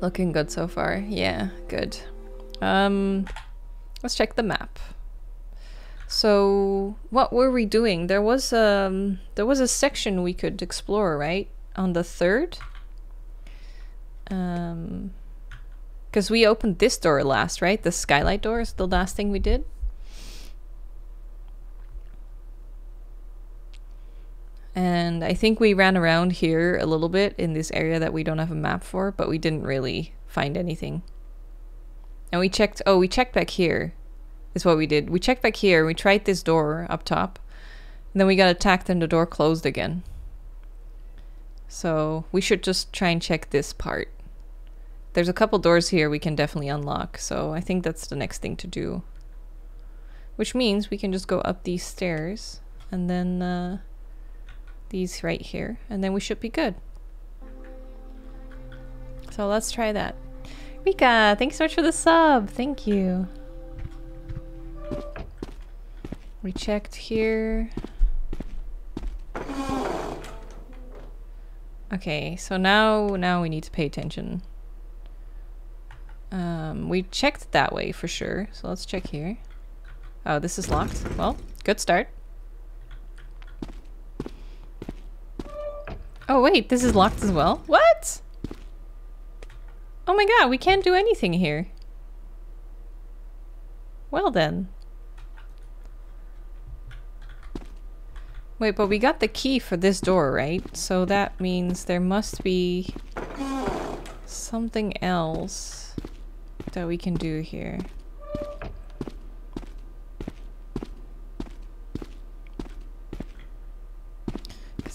Looking good so far. Yeah, good. Um, let's check the map. So, what were we doing? There was um there was a section we could explore, right? On the third. Um, because we opened this door last, right? The skylight door is the last thing we did. And I think we ran around here a little bit in this area that we don't have a map for, but we didn't really find anything. And we checked, oh, we checked back here, is what we did. We checked back here, we tried this door up top, and then we got attacked and the door closed again. So we should just try and check this part. There's a couple doors here we can definitely unlock, so I think that's the next thing to do. Which means we can just go up these stairs, and then, uh, these right here, and then we should be good. So let's try that. Rika, thanks so much for the sub. Thank you. We checked here. Okay, so now now we need to pay attention. Um, we checked that way for sure, so let's check here. Oh, this is locked. Well, good start. Oh wait, this is locked as well? What? Oh my god, we can't do anything here. Well then. Wait, but we got the key for this door, right? So that means there must be something else that we can do here.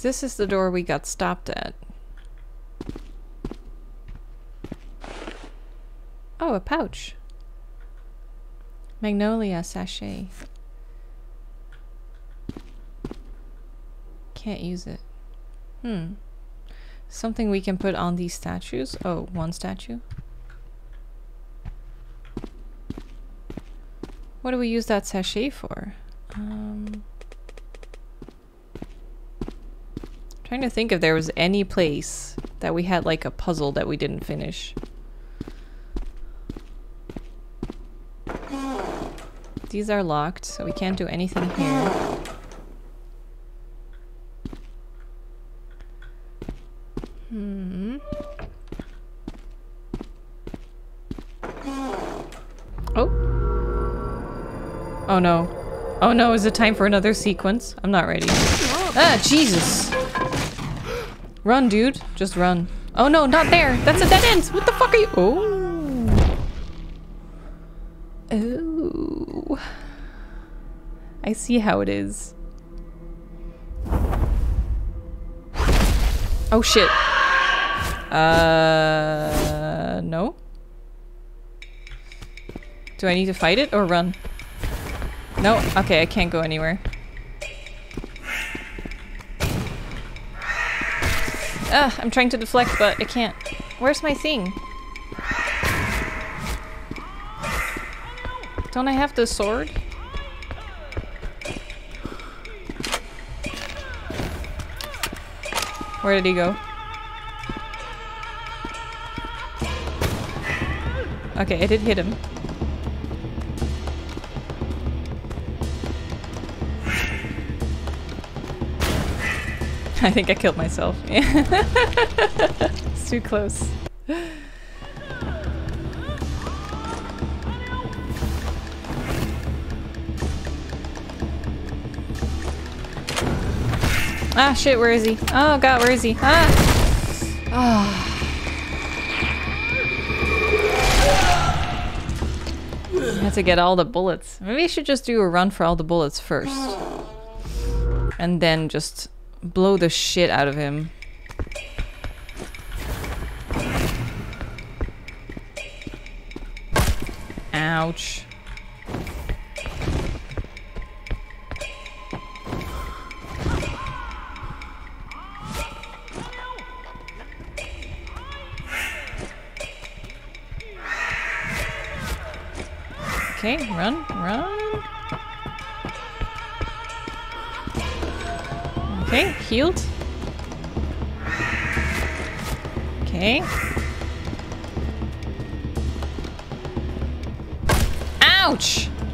This is the door we got stopped at. Oh, a pouch. Magnolia sachet. Can't use it. Hmm. Something we can put on these statues? Oh, one statue. What do we use that sachet for? Um, trying to think if there was any place that we had like a puzzle that we didn't finish. These are locked, so we can't do anything here. Hmm. Oh. Oh no. Oh no, is it time for another sequence? I'm not ready. Ah, Jesus! Run, dude. Just run. Oh no, not there! That's a dead end! What the fuck are you- Oh! Oh. I see how it is. Oh shit. Uh, no? Do I need to fight it or run? No? Okay, I can't go anywhere. Ah, I'm trying to deflect, but I can't. Where's my thing? Don't I have the sword? Where did he go? Okay, I did hit him. I think I killed myself. it's too close. Ah, shit, where is he? Oh god, where is he? Ah! Oh. I have to get all the bullets. Maybe I should just do a run for all the bullets first. And then just blow the shit out of him.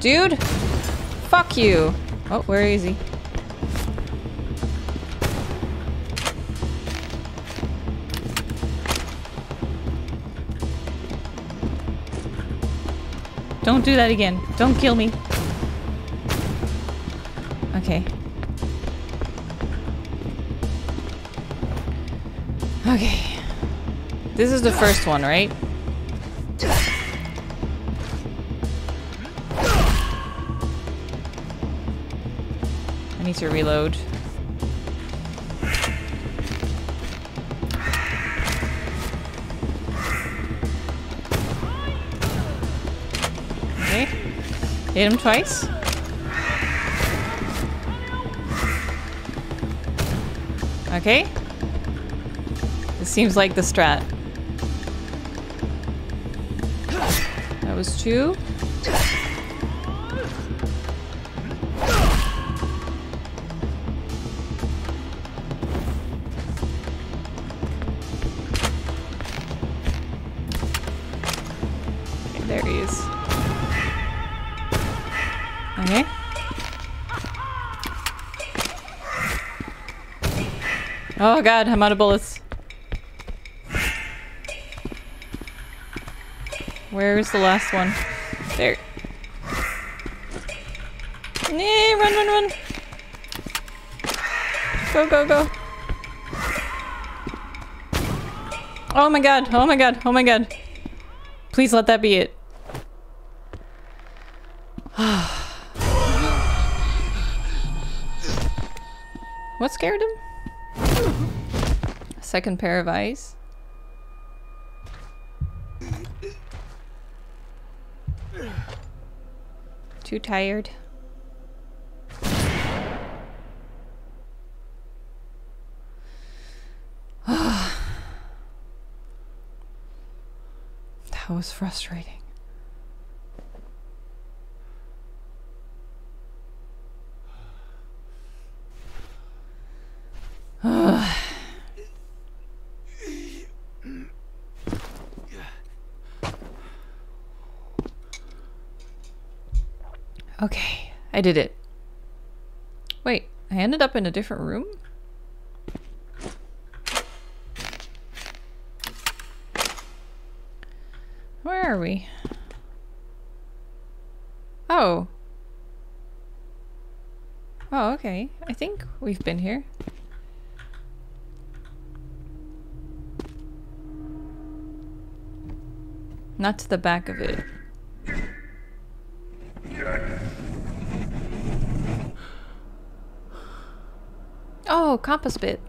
Dude! Fuck you! Oh, where is he? Don't do that again. Don't kill me. Okay. Okay. This is the first one, right? Need to reload. Okay. Hit him twice. Okay. This seems like the strat. That was two. Oh god, I'm out of bullets. Where's the last one? There. Nee, run, run, run. Go, go, go. Oh my god, oh my god, oh my god. Please let that be it. Second pair of eyes. Too tired. that was frustrating. Okay, I did it. Wait, I ended up in a different room? Where are we? Oh. Oh, okay. I think we've been here. Not to the back of it. Oh, compass bit.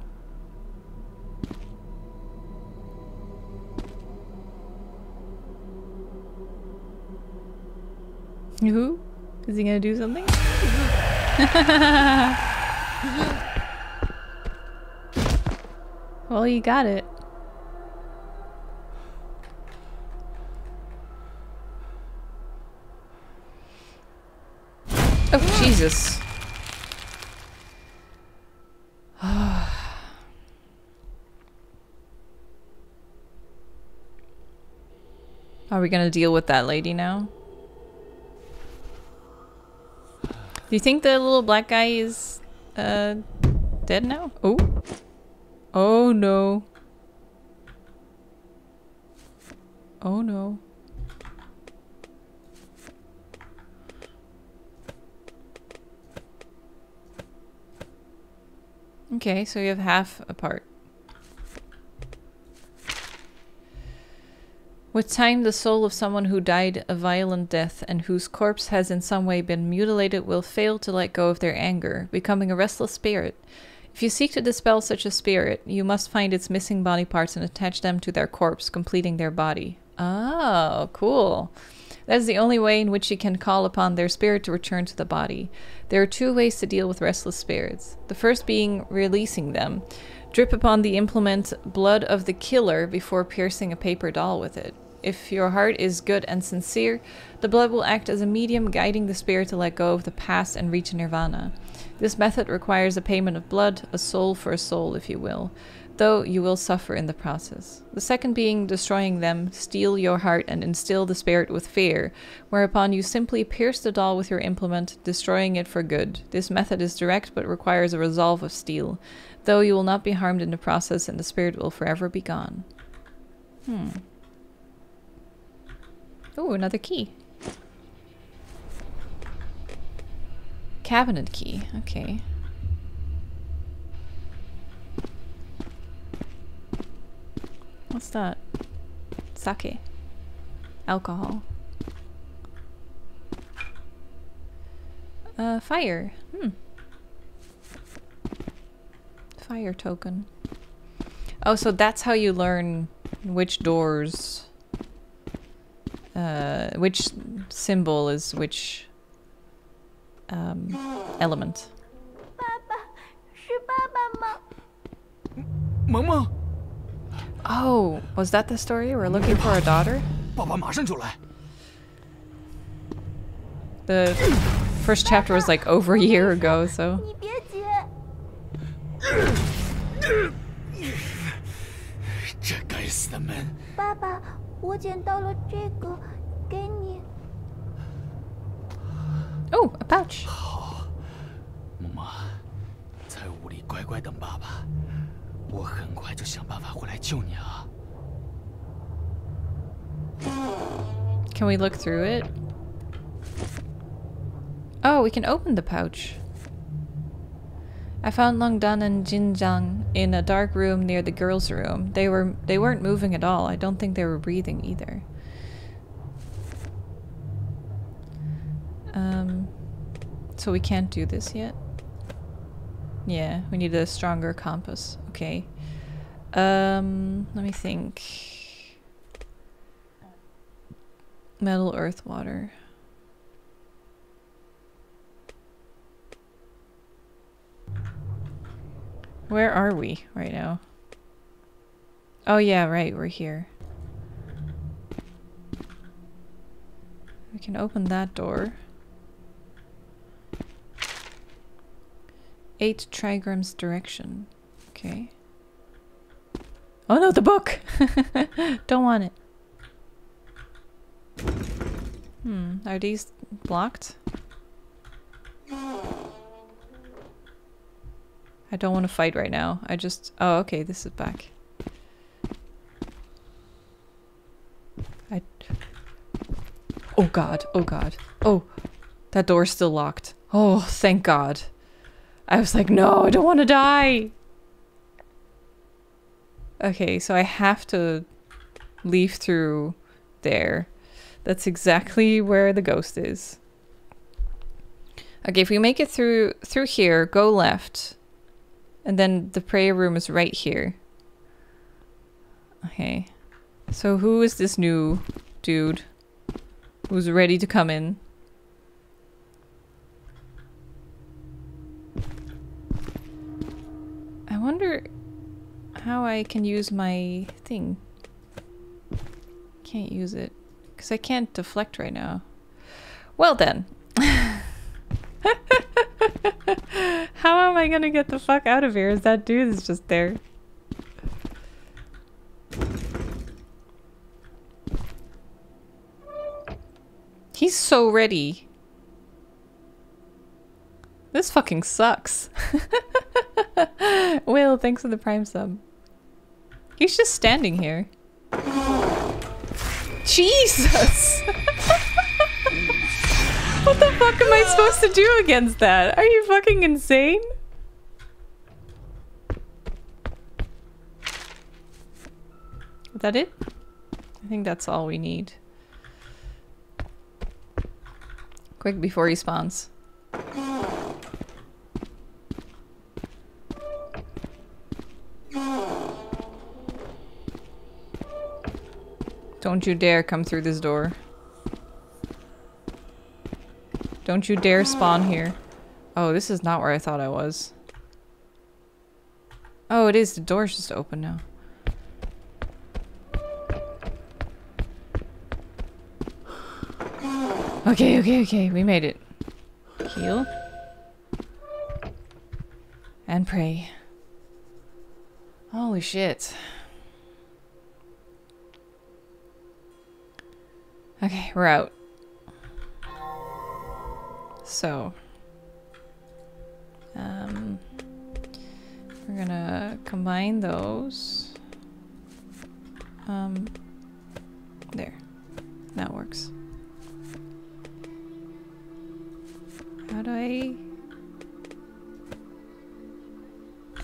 Who? Is he gonna do something? well, you got it. Oh, Jesus. Are we gonna deal with that lady now? Do you think the little black guy is uh dead now? Oh. Oh no. Oh no. Okay, so you have half apart. With time, the soul of someone who died a violent death and whose corpse has in some way been mutilated will fail to let go of their anger, becoming a restless spirit. If you seek to dispel such a spirit, you must find its missing body parts and attach them to their corpse, completing their body. Oh, cool. That is the only way in which you can call upon their spirit to return to the body. There are two ways to deal with restless spirits. The first being releasing them. Drip upon the implement blood of the killer before piercing a paper doll with it. If your heart is good and sincere, the blood will act as a medium guiding the spirit to let go of the past and reach nirvana. This method requires a payment of blood, a soul for a soul, if you will. though you will suffer in the process. The second being destroying them, steal your heart and instill the spirit with fear, whereupon you simply pierce the doll with your implement, destroying it for good. This method is direct but requires a resolve of steel, though you will not be harmed in the process and the spirit will forever be gone. Hmm. Oh, another key. Cabinet key, okay. What's that? Sake. Alcohol. Uh, fire. Hmm. Fire token. Oh, so that's how you learn which doors... Uh, which symbol is which um, element? Mama. Oh, was that the story? We're looking for a daughter? The first chapter was like over a year ago, so. Look through it? Oh, we can open the pouch. I found Long Dan and Jinjiang in a dark room near the girls' room. They were they weren't moving at all. I don't think they were breathing either. Um so we can't do this yet. Yeah, we need a stronger compass. Okay. Um let me think. Metal, earth, water. Where are we right now? Oh yeah, right, we're here. We can open that door. Eight trigrams direction. Okay. Oh no, the book! Don't want it. Hmm, are these blocked? I don't want to fight right now. I just... Oh, okay, this is back. I... Oh god, oh god. Oh, that door's still locked. Oh, thank god. I was like, no, I don't want to die! Okay, so I have to leave through there. That's exactly where the ghost is. Okay, if we make it through through here, go left. And then the prayer room is right here. Okay. So who is this new dude who's ready to come in? I wonder how I can use my thing. Can't use it. Because I can't deflect right now. Well then. How am I gonna get the fuck out of here? Is that dude is just there? He's so ready. This fucking sucks. Will, thanks for the prime sub. He's just standing here. Jesus! what the fuck am I supposed to do against that? Are you fucking insane? Is that it? I think that's all we need. Quick before he spawns. Don't you dare come through this door. Don't you dare spawn here. Oh, this is not where I thought I was. Oh, it is. The door's just open now. Okay, okay, okay. We made it. Heal. And pray. Holy shit. Okay, we're out. So, um, we're gonna combine those. Um, there. That works. How do I...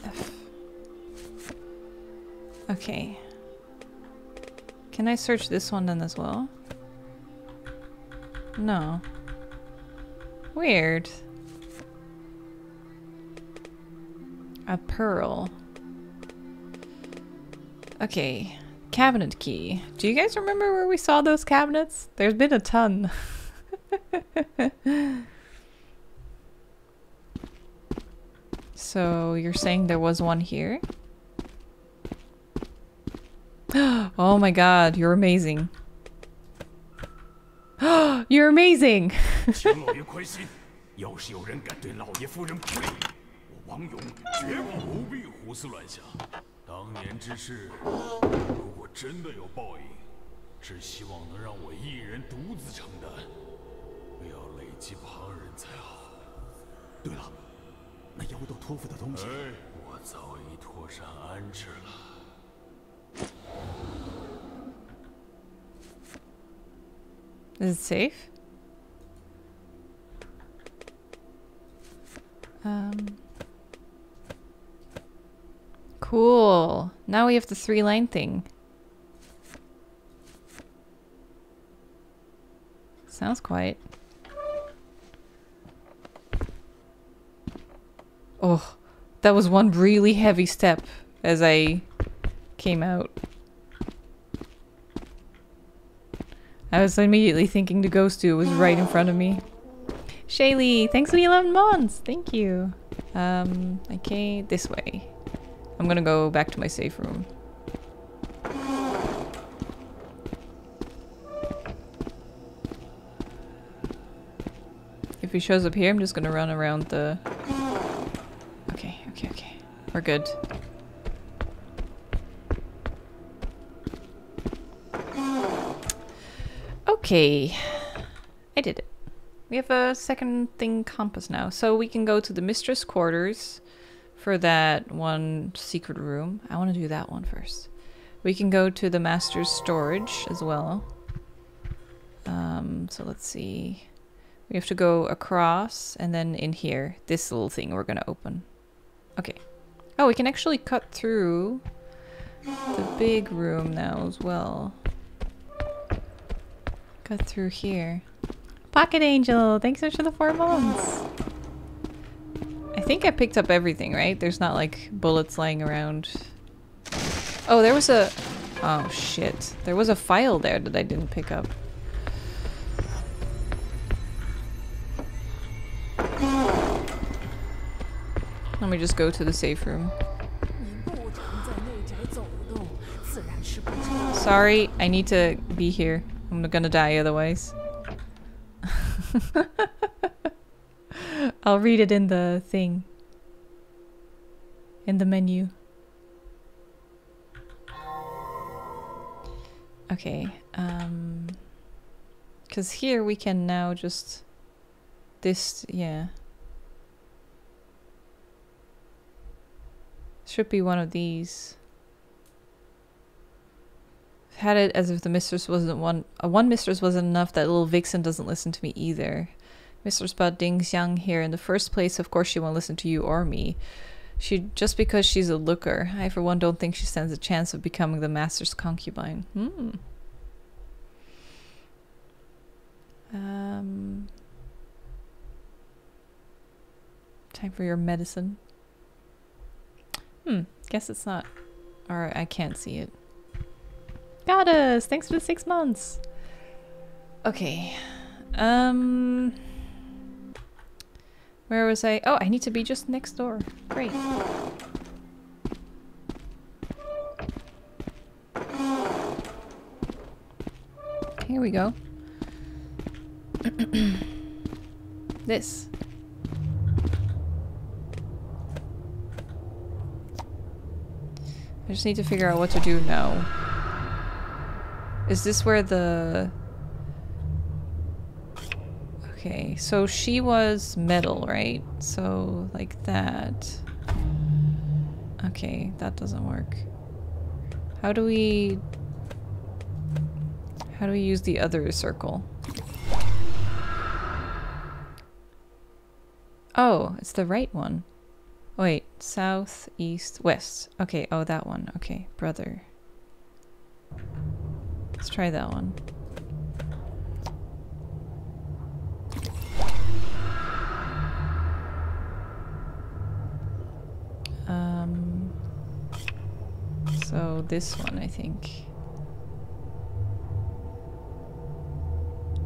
F. Okay. Can I search this one then as well? No. Weird. A pearl. Okay. Cabinet key. Do you guys remember where we saw those cabinets? There's been a ton. so you're saying there was one here? oh my god, you're amazing. You're amazing! 请老爷宽心，要是有人敢对老爷夫人不利，我王勇绝不不必胡思乱想。当年之事，如果真的有报应，只希望能让我一人独自承担，不要累及旁人才好。对了，那妖道托付的东西，哎，我早已妥善安置了。Is it safe? Um. Cool. Now we have the three line thing. Sounds quiet. Oh, that was one really heavy step as I came out. I was immediately thinking the ghost dude was right in front of me. Shaylee, thanks for the 11 months. Thank you. Um, okay, this way. I'm gonna go back to my safe room. If he shows up here, I'm just gonna run around the... Okay, okay, okay. We're good. Okay. I did it. We have a second thing compass now. So we can go to the mistress quarters for that one secret room. I want to do that one first. We can go to the master's storage as well. Um, so let's see. We have to go across and then in here. This little thing we're going to open. Okay. Oh, we can actually cut through the big room now as well. Cut through here. Pocket Angel, thanks so much for the four months. I think I picked up everything, right? There's not like bullets lying around. Oh, there was a... Oh, shit. There was a file there that I didn't pick up. Let me just go to the safe room. Sorry, I need to be here. I'm gonna die otherwise. I'll read it in the thing. In the menu. Okay, um... Because here we can now just... This, yeah. Should be one of these. Had it as if the mistress wasn't one. Uh, one mistress wasn't enough. That little vixen doesn't listen to me either. Mistress Bud Ding Xiang here. In the first place, of course, she won't listen to you or me. She just because she's a looker. I, for one, don't think she stands a chance of becoming the master's concubine. Hmm. Um. Time for your medicine. Hmm. Guess it's not. Or I can't see it. Us! Thanks for the six months! Okay. Um... Where was I? Oh, I need to be just next door. Great. Here we go. this. I just need to figure out what to do now. Is this where the... Okay, so she was metal, right? So, like that. Okay, that doesn't work. How do we... How do we use the other circle? Oh, it's the right one. Wait, south, east, west. Okay, oh, that one. Okay, brother. Let's try that one. Um, so this one, I think.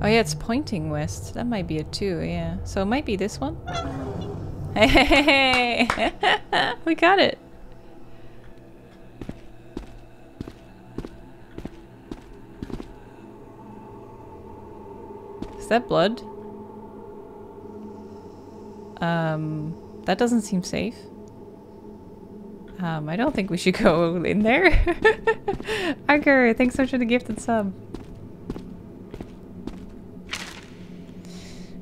Oh yeah, it's pointing west. That might be a two, yeah. So it might be this one. Hey, hey, hey, hey, we got it. Is that blood? Um, that doesn't seem safe. Um, I don't think we should go in there. Arger, thanks so much for the gifted sub.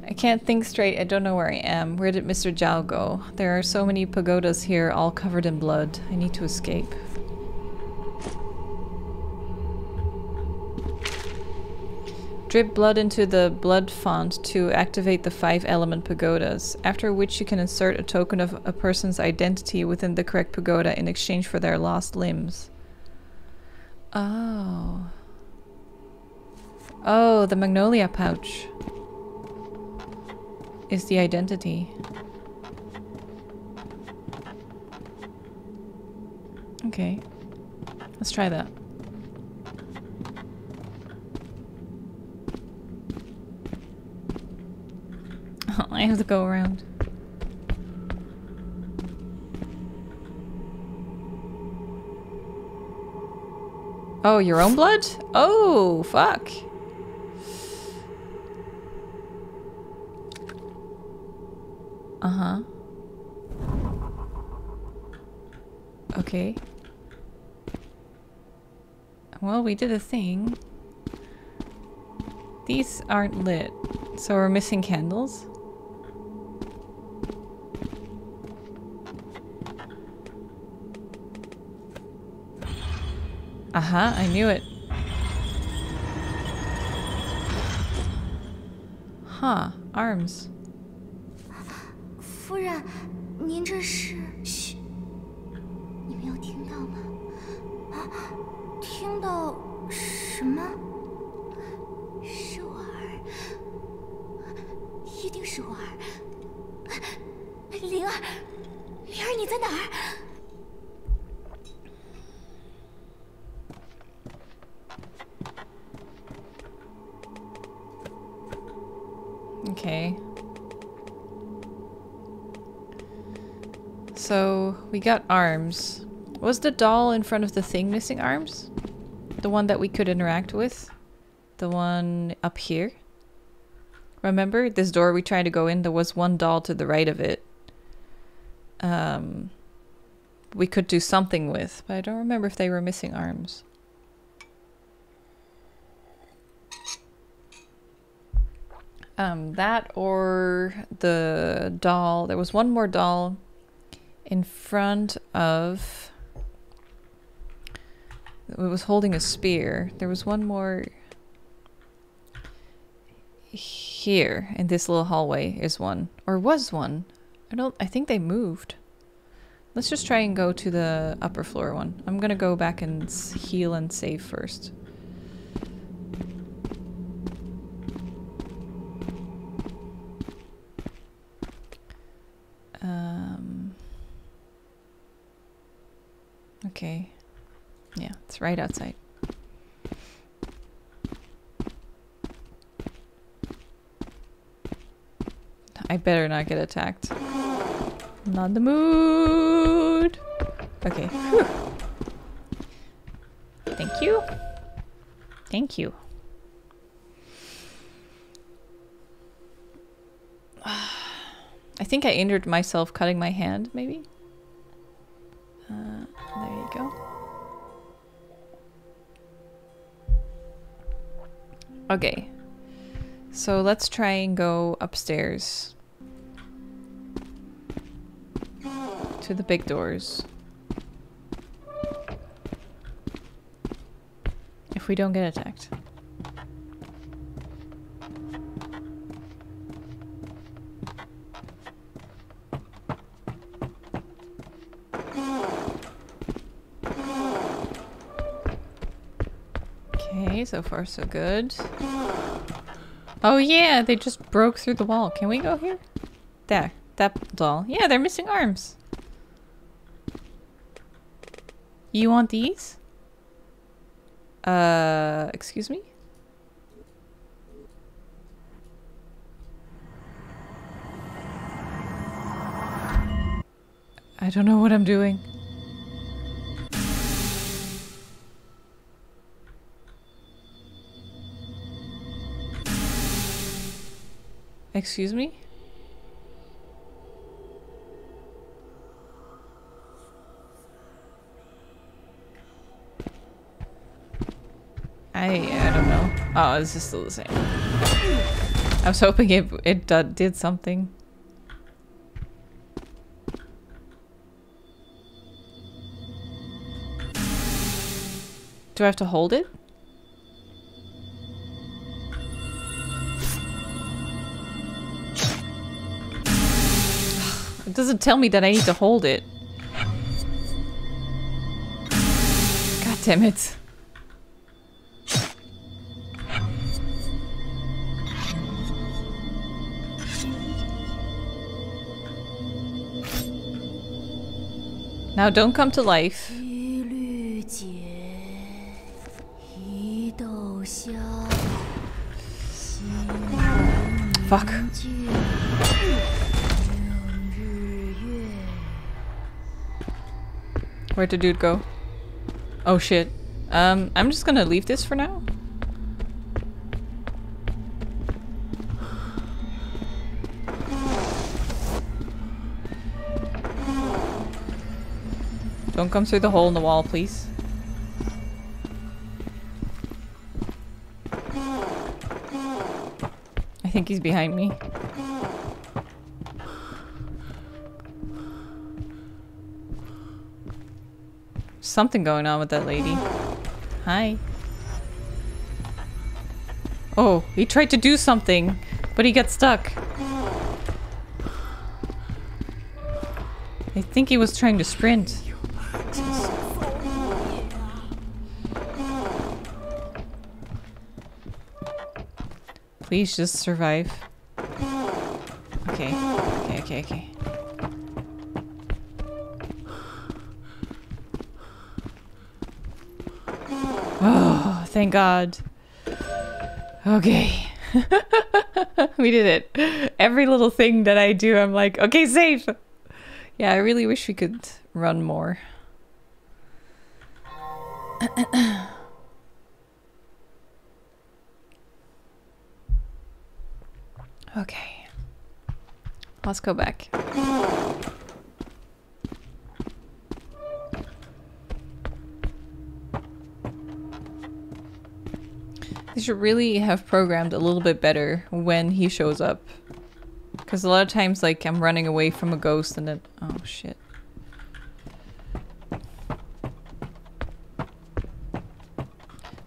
I can't think straight. I don't know where I am. Where did Mr. Zhao go? There are so many pagodas here, all covered in blood. I need to escape. Drip blood into the blood font to activate the five element pagodas, after which you can insert a token of a person's identity within the correct pagoda in exchange for their lost limbs. Oh. Oh, the magnolia pouch is the identity. Okay. Let's try that. I have to go around. Oh, your own blood? Oh, fuck. Uh-huh. Okay. Well, we did a thing. These aren't lit, so we're missing candles. Aha, I knew it. Huh, arms. 夫人，您这是？嘘，你没有听到吗？啊，听到什么？是我儿，一定是我儿。灵儿，灵儿，你在哪儿？Okay. So, we got arms. Was the doll in front of the thing missing arms? The one that we could interact with? The one up here? Remember this door we tried to go in? There was one doll to the right of it. Um, we could do something with, but I don't remember if they were missing arms. Um, that or the doll. There was one more doll in front of. It was holding a spear. There was one more here in this little hallway is one or was one. I don't I think they moved. Let's just try and go to the upper floor one. I'm to go back and heal and save first. Okay. Yeah, it's right outside. I better not get attacked. Not the mood. Okay. Whew. Thank you. Thank you. I think I injured myself cutting my hand, maybe? Uh, there you go. Okay. So let's try and go upstairs. To the big doors. If we don't get attacked. Okay, so far so good. Oh yeah, they just broke through the wall. Can we go here? There, that doll. Yeah, they're missing arms. You want these? Uh, excuse me? I don't know what I'm doing. Excuse me? I I don't know. Oh, this is still the same. I was hoping it it did something. Do I have to hold it? Doesn't tell me that I need to hold it. God damn it. Now don't come to life. Where'd the dude go? Oh shit. Um, I'm just gonna leave this for now. Don't come through the hole in the wall, please. I think he's behind me. Something going on with that lady. Hi. Oh, he tried to do something, but he got stuck. I think he was trying to sprint. Please just survive. Thank God. Okay. we did it. Every little thing that I do, I'm like, okay, safe. Yeah, I really wish we could run more. okay. Let's go back. They should really have programmed a little bit better when he shows up. Because a lot of times, like, I'm running away from a ghost and then... Oh, shit.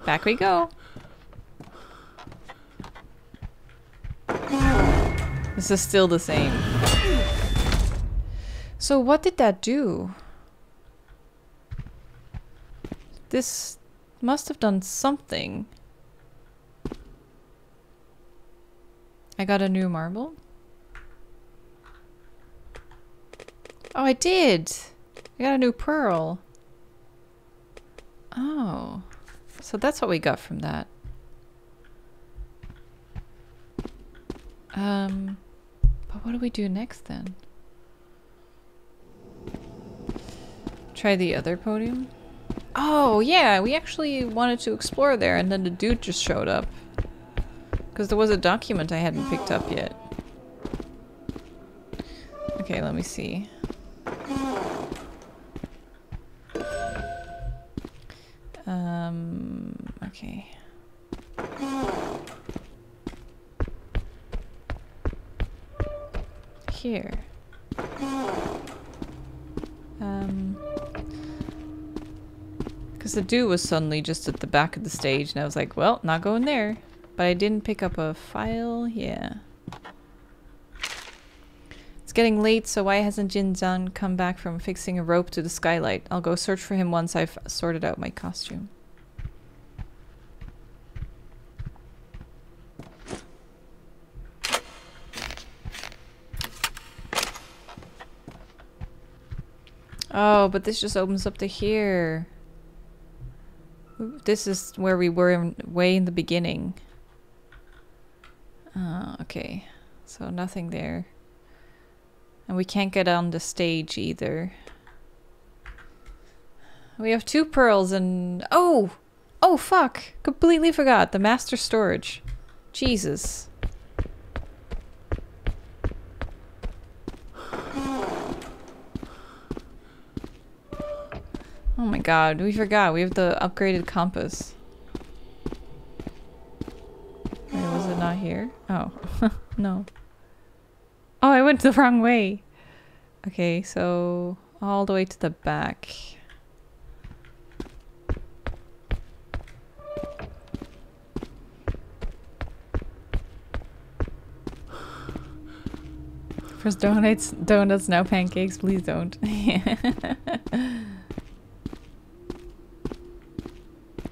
Back we go. This is still the same. So what did that do? This must have done something. I got a new marble. Oh, I did. I got a new pearl. Oh. So that's what we got from that. Um, but what do we do next then? Try the other podium? Oh, yeah, we actually wanted to explore there and then the dude just showed up. Because there was a document I hadn't picked up yet. Okay, let me see. Um, okay. Here. Um, because the dew was suddenly just at the back of the stage, and I was like, well, not going there. But I didn't pick up a file. Yeah. It's getting late, so why hasn't Jinzan come back from fixing a rope to the skylight? I'll go search for him once I've sorted out my costume. Oh, but this just opens up to here. This is where we were in, way in the beginning. Uh, okay. So nothing there. And we can't get on the stage either. We have two pearls and... Oh! Oh, fuck! Completely forgot. The master storage. Jesus. Oh my god, we forgot. We have the upgraded compass. Wait, was it not here? Oh. no. Oh, I went the wrong way. Okay, so all the way to the back. First donuts, donuts, now pancakes. Please don't.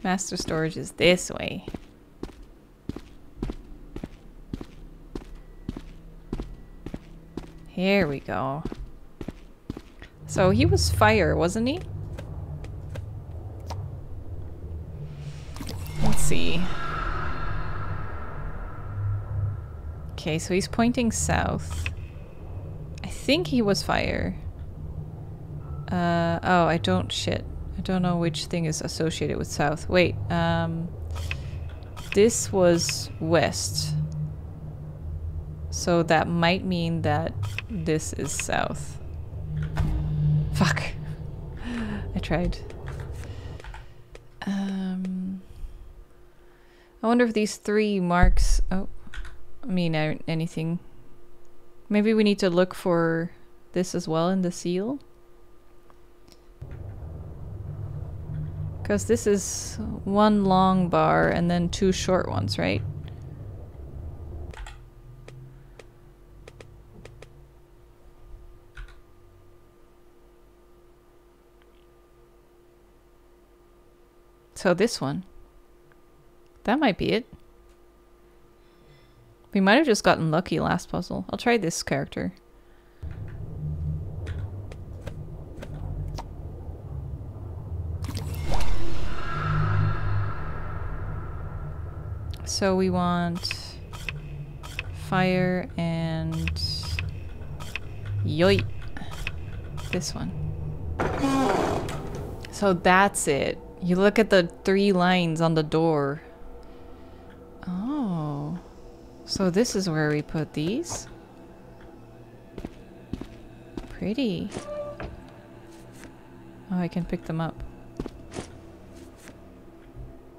Master storage is this way. Here we go. So he was fire, wasn't he? Let's see. Okay, so he's pointing south. I think he was fire. Uh, oh, I don't shit. I don't know which thing is associated with south. Wait, um, this was west. So that might mean that this is south. Fuck. I tried. Um, I wonder if these three marks... Oh, mean anything. Maybe we need to look for this as well in the seal? Because this is one long bar and then two short ones, right? So this one. That might be it. We might have just gotten lucky last puzzle. I'll try this character. So we want fire and yoit. This one. So that's it. You look at the three lines on the door. Oh. So this is where we put these. Pretty. Oh, I can pick them up.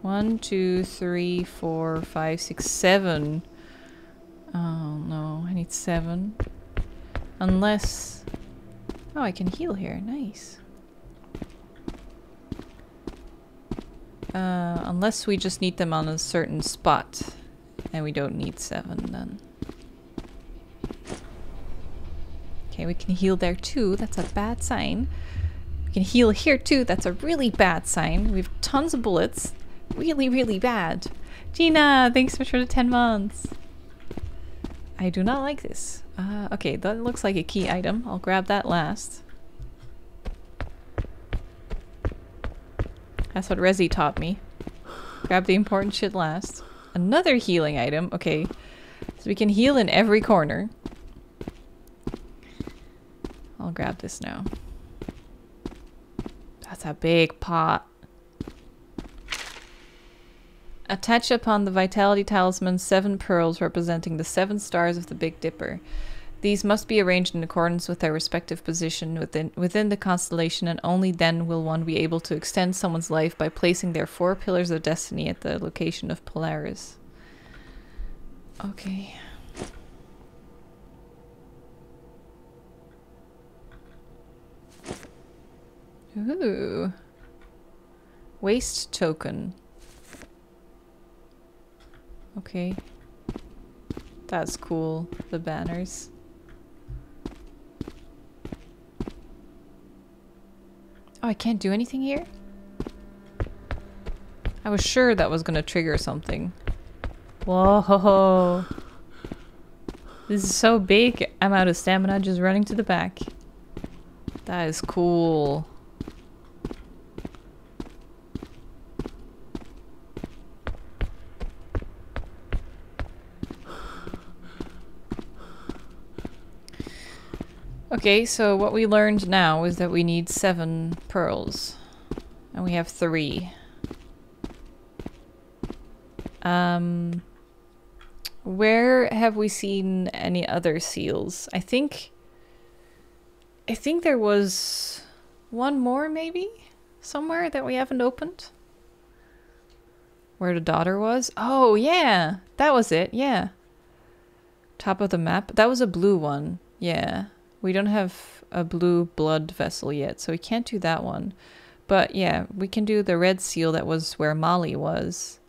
One, two, three, four, five, six, seven. Oh no, I need seven. Unless... Oh, I can heal here. Nice. Uh, unless we just need them on a certain spot. And we don't need seven then. Okay, we can heal there too. That's a bad sign. We can heal here too. That's a really bad sign. We have tons of bullets. Really, really bad. Gina, thanks so much for the 10 months. I do not like this. Uh, okay, that looks like a key item. I'll grab that last. That's what Resi taught me. Grab the important shit last. Another healing item. Okay. So we can heal in every corner. I'll grab this now. That's a big pot. Attach upon the Vitality Talisman seven pearls representing the seven stars of the Big Dipper. These must be arranged in accordance with their respective position within, within the constellation, and only then will one be able to extend someone's life by placing their four pillars of destiny at the location of Polaris. Okay. Ooh. Waste token. Okay. That's cool. The banners. Oh, I can't do anything here? I was sure that was gonna trigger something. Whoa. This is so big, I'm out of stamina just running to the back. That is cool. Okay, so what we learned now is that we need seven pearls. And we have three. Um, where have we seen any other seals? I think... I think there was one more, maybe? Somewhere that we haven't opened? Where the daughter was? Oh, yeah! That was it, yeah. Top of the map. That was a blue one. Yeah. We don't have a blue blood vessel yet, so we can't do that one. But yeah, we can do the red seal that was where Molly was.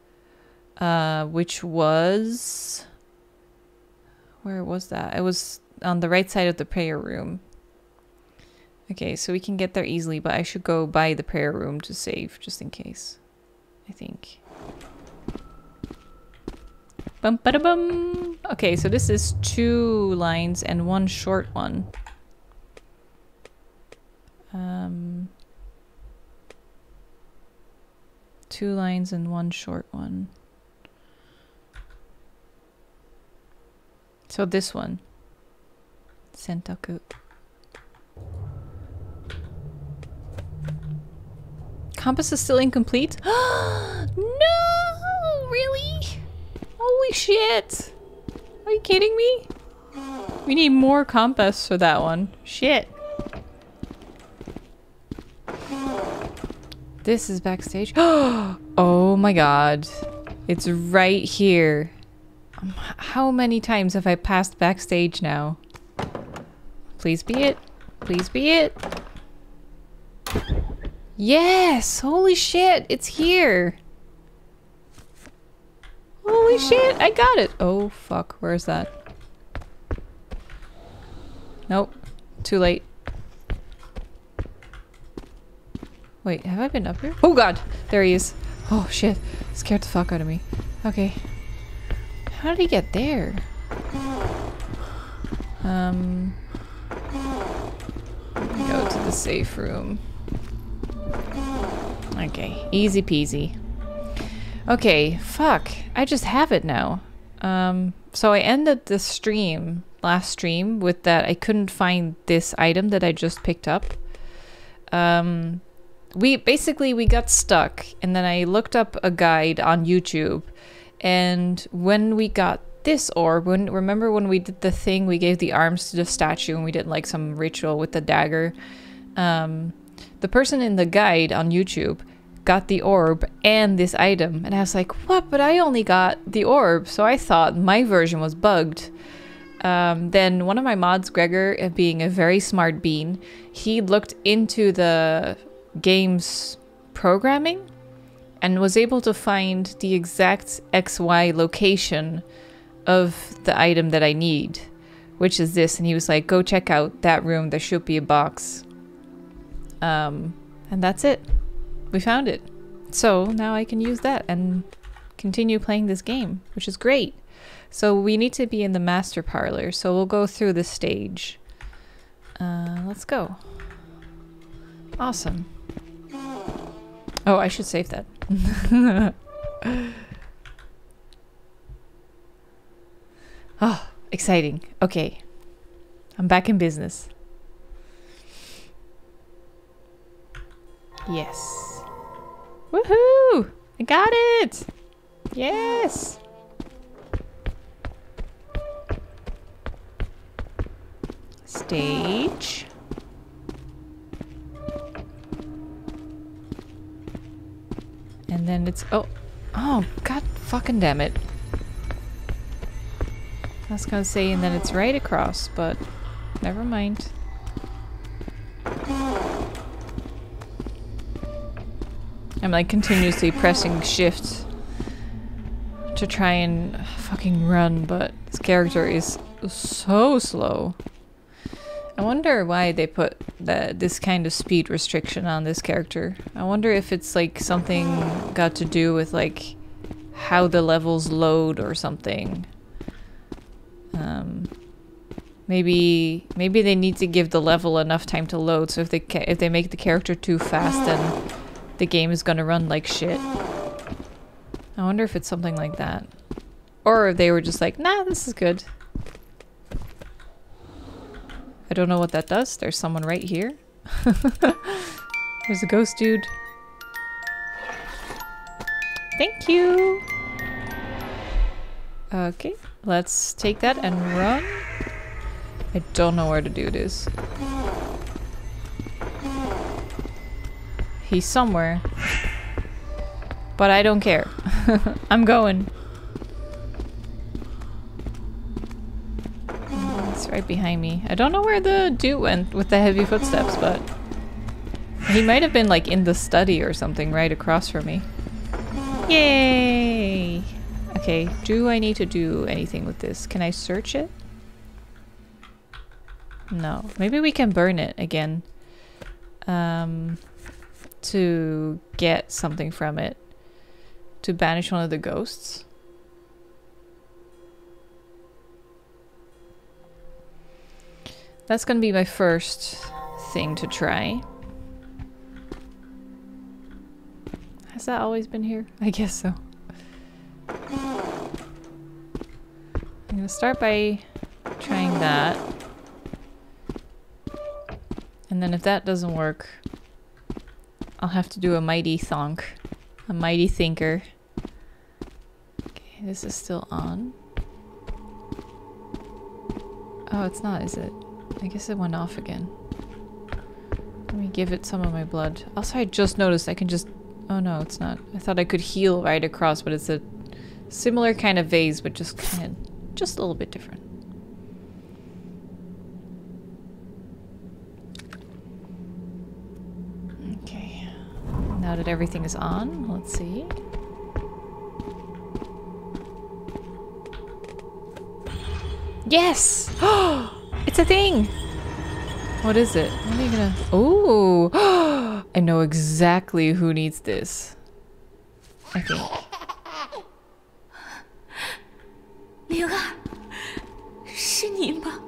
Uh, which was... Where was that? It was on the right side of the prayer room. Okay, so we can get there easily, but I should go by the prayer room to save, just in case. I think. Bum ba da bum. Okay, so this is two lines and one short one. Um, two lines and one short one. So this one. Sentaku. Compass is still incomplete? no! Really? Holy shit! Are you kidding me? We need more compass for that one. Shit. This is backstage. oh my god. It's right here. Um, how many times have I passed backstage now? Please be it. Please be it. Yes! Holy shit! It's here! Holy shit! I got it! Oh fuck, where's that? Nope. Too late. Wait, have I been up here? Oh god! There he is. Oh shit. Scared the fuck out of me. Okay. How did he get there? Um... Go to the safe room. Okay, easy peasy. Okay, fuck. I just have it now. Um, so I ended the stream, last stream, with that I couldn't find this item that I just picked up. Um, we basically we got stuck and then I looked up a guide on YouTube and when we got this orb, when remember when we did the thing we gave the arms to the statue and we did like some ritual with the dagger um, the person in the guide on YouTube got the orb and this item and I was like what but I only got the orb so I thought my version was bugged um, then one of my mods Gregor uh, being a very smart bean he looked into the game's programming and was able to find the exact XY location of the item that I need, which is this. And he was like, go check out that room. There should be a box. Um, and that's it. We found it. So now I can use that and continue playing this game, which is great. So we need to be in the master parlor. So we'll go through the stage. Uh, let's go. Awesome. Oh, I should save that. oh, exciting. Okay. I'm back in business. Yes. Woohoo! I got it! Yes! Stage. And then it's... Oh! Oh, god fucking damn it. I was gonna say, and then it's right across, but never mind. I'm like continuously pressing shift to try and fucking run, but this character is so slow. I wonder why they put that this kind of speed restriction on this character. I wonder if it's like something got to do with like how the levels load or something. Um, maybe maybe they need to give the level enough time to load. So if they if they make the character too fast, then the game is gonna run like shit. I wonder if it's something like that, or they were just like, nah, this is good. I don't know what that does. There's someone right here. There's a ghost dude. Thank you. Okay, let's take that and run. I don't know where to do this. He's somewhere. But I don't care. I'm going. It's right behind me. I don't know where the dude went with the heavy footsteps, but he might have been like in the study or something right across from me. Yay! Okay, do I need to do anything with this? Can I search it? No. Maybe we can burn it again. Um, to get something from it. To banish one of the ghosts. That's gonna be my first thing to try. Has that always been here? I guess so. I'm gonna start by trying that. And then if that doesn't work, I'll have to do a mighty thonk. A mighty thinker. Okay, this is still on. Oh, it's not, is it? I guess it went off again. Let me give it some of my blood. Also, I just noticed I can just... Oh no, it's not. I thought I could heal right across, but it's a similar kind of vase, but just kind of... Just a little bit different. Okay Now that everything is on, let's see. Yes! it's a thing! What is it? What are you gonna... Oh! I know exactly who needs this. I think. 灵儿，是你吗？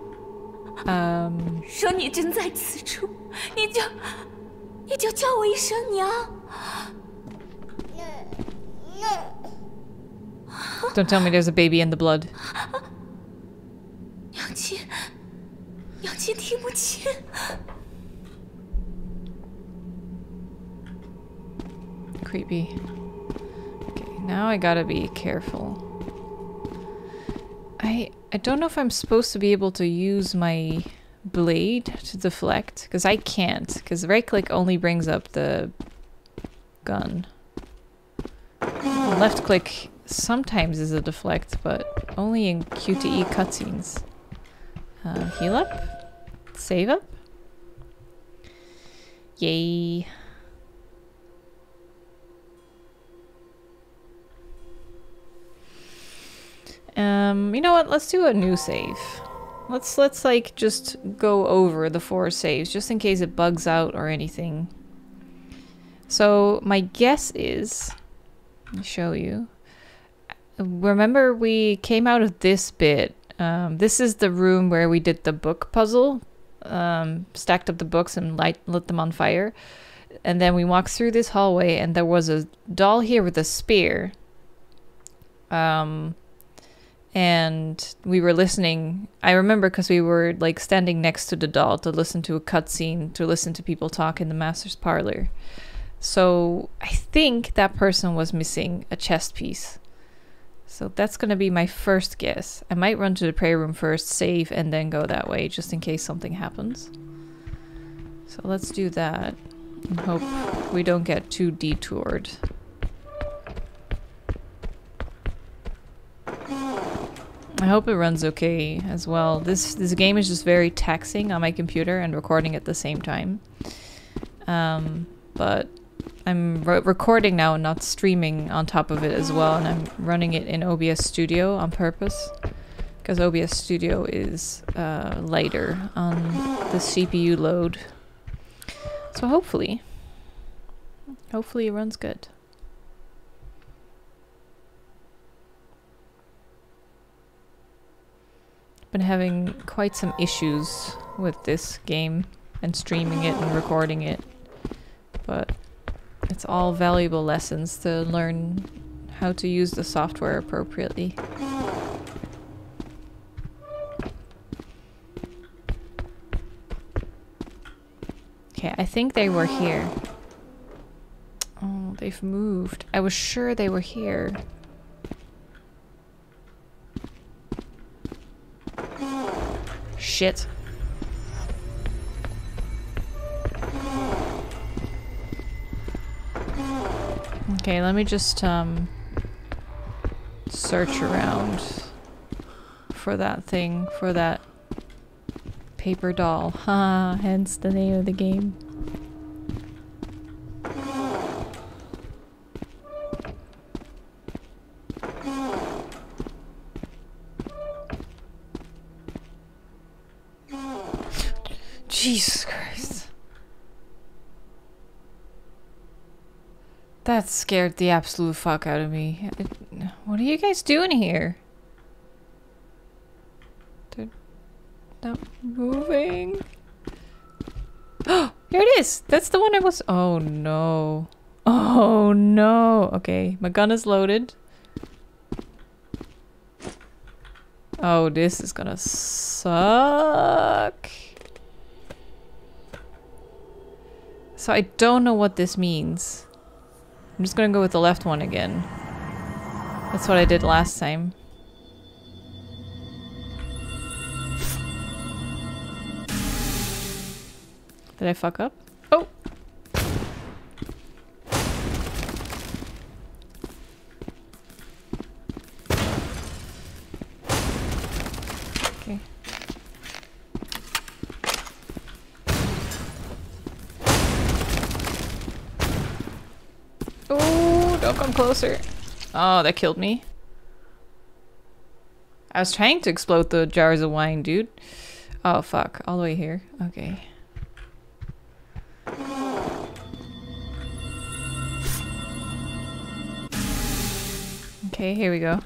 Um, 说你真在此处，你就你就叫我一声娘。 don't tell me there's a baby in the blood. Creepy. Okay, now I gotta be careful. I I don't know if I'm supposed to be able to use my blade to deflect, because I can't, because right click only brings up the gun. Left click sometimes is a deflect, but only in QTE cutscenes. Uh, heal up? Save up? Yay. Um, you know what? Let's do a new save. Let's let's like just go over the four saves just in case it bugs out or anything. So my guess is, let me show you. Remember we came out of this bit. Um, this is the room where we did the book puzzle. Um, stacked up the books and light lit them on fire. And then we walked through this hallway and there was a doll here with a spear. Um, and we were listening. I remember because we were like standing next to the doll to listen to a cutscene, to listen to people talk in the master's parlor. So I think that person was missing a chest piece. So that's gonna be my first guess. I might run to the prayer room first, save, and then go that way, just in case something happens. So let's do that. And hope we don't get too detoured. I hope it runs okay as well. This this game is just very taxing on my computer and recording at the same time. Um, but I'm re recording now and not streaming on top of it as well, and I'm running it in OBS Studio on purpose because OBS Studio is uh, lighter on the CPU load. So hopefully, hopefully it runs good. Been having quite some issues with this game and streaming it and recording it, but it's all valuable lessons to learn how to use the software appropriately. Okay, I think they were here. Oh, they've moved. I was sure they were here. Shit. Okay, let me just um search around for that thing, for that paper doll. Ha, hence the name of the game. Jesus Christ. That scared the absolute fuck out of me. What are you guys doing here? They're not moving. Oh, here it is. That's the one I was. Oh no. Oh no. Okay, my gun is loaded. Oh, this is gonna suck. So I don't know what this means. I'm just gonna go with the left one again. That's what I did last time. Did I fuck up? Closer. Oh, that killed me. I was trying to explode the jars of wine, dude. Oh, fuck. All the way here. Okay. Okay, here we go.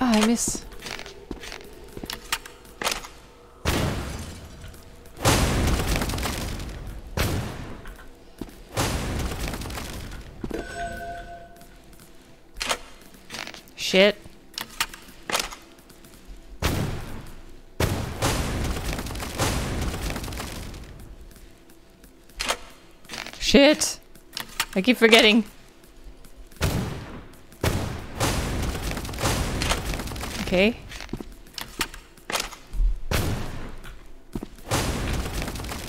Oh, I miss. Shit. Shit. I keep forgetting. Okay.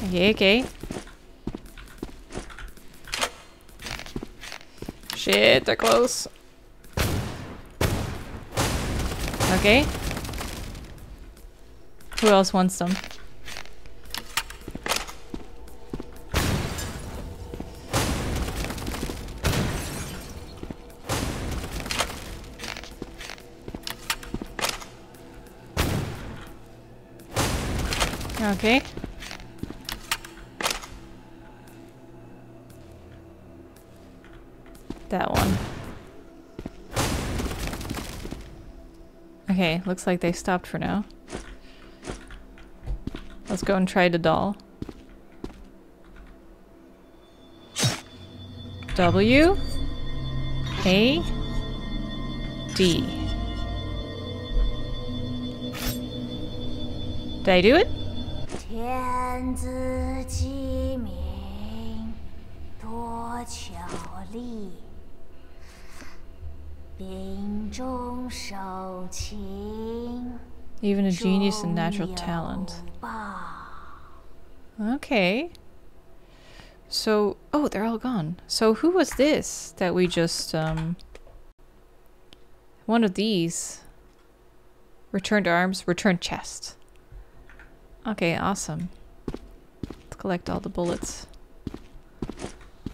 Okay, okay. Shit, they're close. Okay. Who else wants them? Okay. That one. Looks like they stopped for now. Let's go and try the doll. W A D. Did I do it? Even a genius and natural talent. Okay. So, oh, they're all gone. So who was this that we just, um... One of these. Returned arms, returned chest. Okay, awesome. Let's collect all the bullets.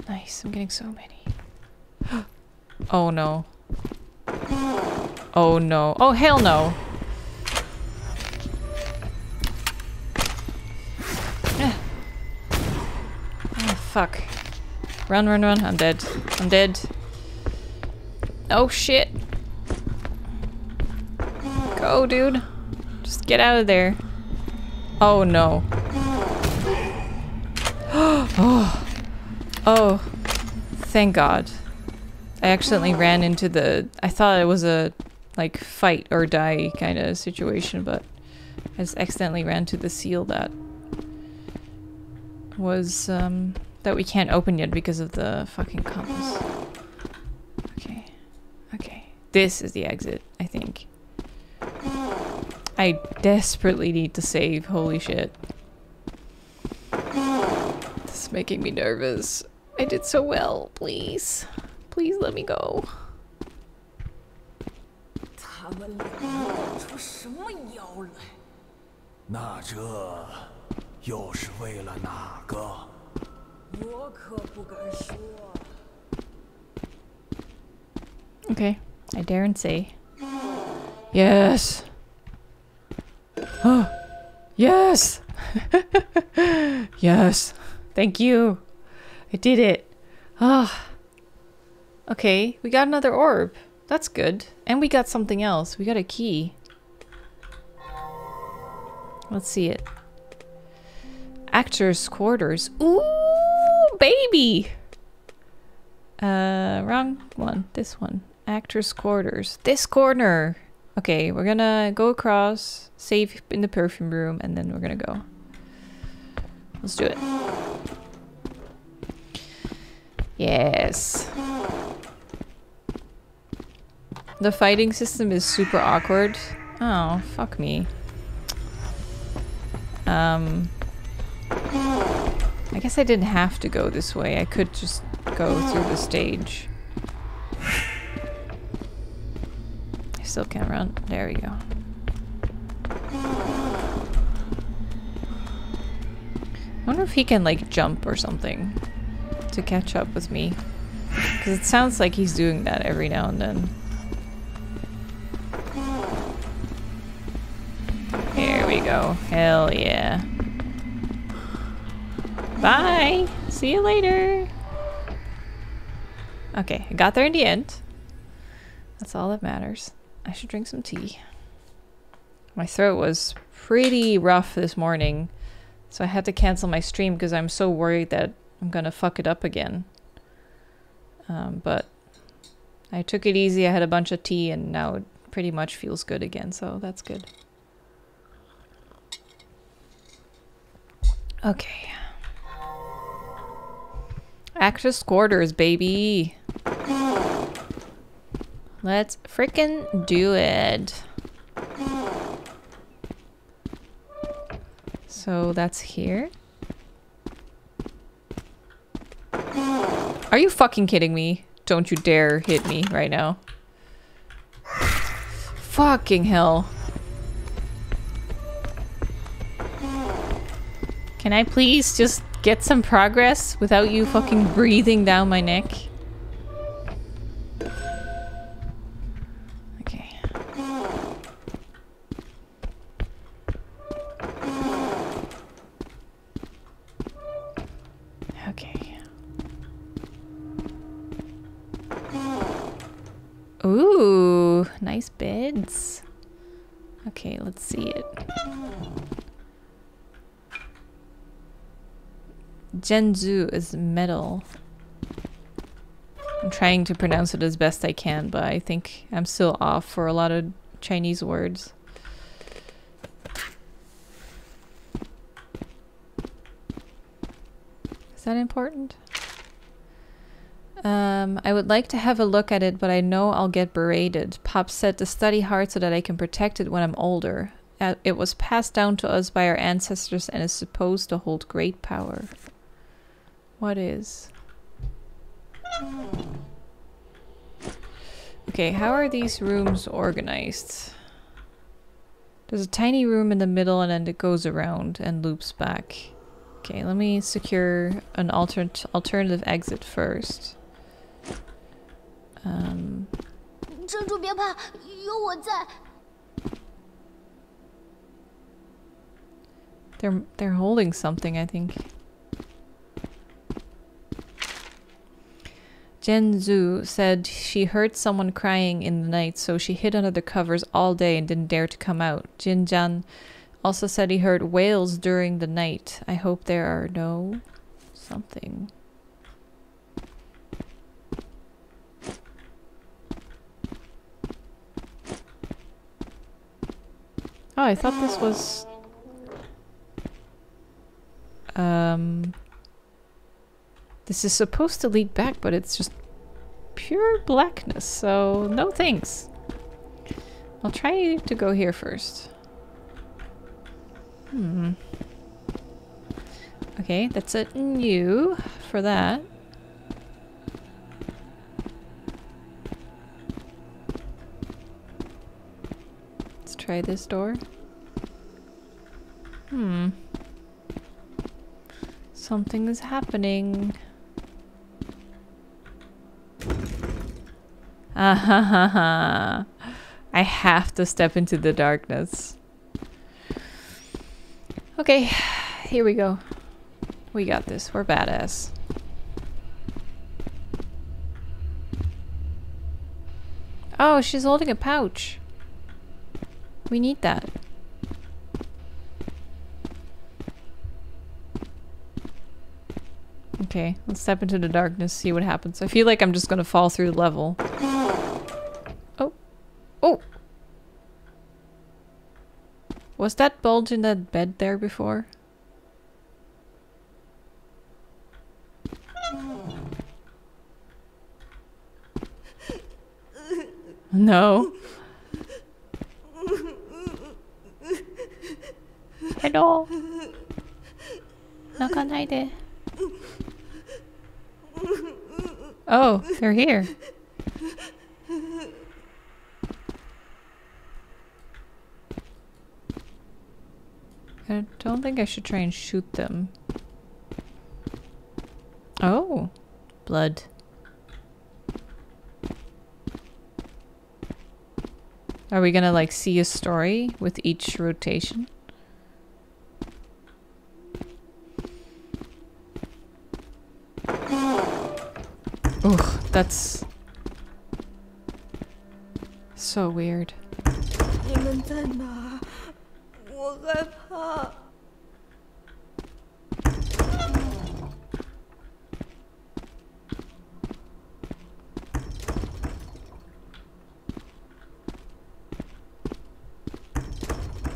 Nice, I'm getting so many. oh no. Oh no. Oh hell no. Oh, fuck. Run, run, run. I'm dead. I'm dead. Oh shit. Go, dude. Just get out of there. Oh no. oh. Oh. Thank God. I accidentally ran into the... I thought it was a, like, fight or die kind of situation, but I just accidentally ran to the seal that was, um, that we can't open yet because of the fucking compass. Okay. Okay. This is the exit, I think. I desperately need to save. Holy shit. This is making me nervous. I did so well. Please. Please let me go. Okay, I daren't say. Yes! Oh, yes! yes! Thank you! I did it! Ah! Oh. Okay, we got another orb. That's good. And we got something else. We got a key. Let's see it. Actors' quarters. Ooh, baby. Uh, wrong one. This one. Actors' quarters. This corner. Okay, we're gonna go across, save in the perfume room, and then we're gonna go. Let's do it. Yes. The fighting system is super awkward. Oh, fuck me. Um, I guess I didn't have to go this way. I could just go through the stage. I still can't run. There we go. I wonder if he can like jump or something to catch up with me. Because it sounds like he's doing that every now and then. Go. Hell yeah. Bye! See you later! Okay, I got there in the end. That's all that matters. I should drink some tea. My throat was pretty rough this morning, so I had to cancel my stream because I'm so worried that I'm gonna fuck it up again. Um, but I took it easy, I had a bunch of tea, and now it pretty much feels good again, so that's good. Okay. Actress quarters, baby. Let's frickin' do it. So that's here. Are you fucking kidding me? Don't you dare hit me right now. Fucking hell. Can I please just get some progress without you fucking breathing down my neck? Okay. Okay. Ooh, nice beds. Okay, let's see it. Genzu is metal. I'm trying to pronounce it as best I can, but I think I'm still off for a lot of Chinese words. Is that important? Um, I would like to have a look at it, but I know I'll get berated. Pop said to study hard so that I can protect it when I'm older. Uh, it was passed down to us by our ancestors and is supposed to hold great power. What is? Okay, how are these rooms organized? There's a tiny room in the middle and then it goes around and loops back. Okay, let me secure an alternate alternative exit first. Um, 珍珠别怕，有我在。 they're they're holding something, I think. Zhu said she heard someone crying in the night, so she hid under the covers all day and didn't dare to come out. Jin Jan also said he heard wails during the night. I hope there are no something. Oh, I thought this was um this is supposed to lead back, but it's just pure blackness, so no thanks. I'll try to go here first. Hmm. Okay, that's a new for that. Let's try this door. Hmm. Something is happening. Ah. I have to step into the darkness. Okay, here we go. We got this. We're badass. Oh, she's holding a pouch. We need that. Okay, let's step into the darkness, see what happens. I feel like I'm just gonna fall through the level. Oh. Oh! Was that bulge in that bed there before? No. Hello. 泣かないで。 Oh, they're here. I don't think I should try and shoot them. Oh, blood. Are we gonna like see a story with each rotation? Ugh, that's so weird.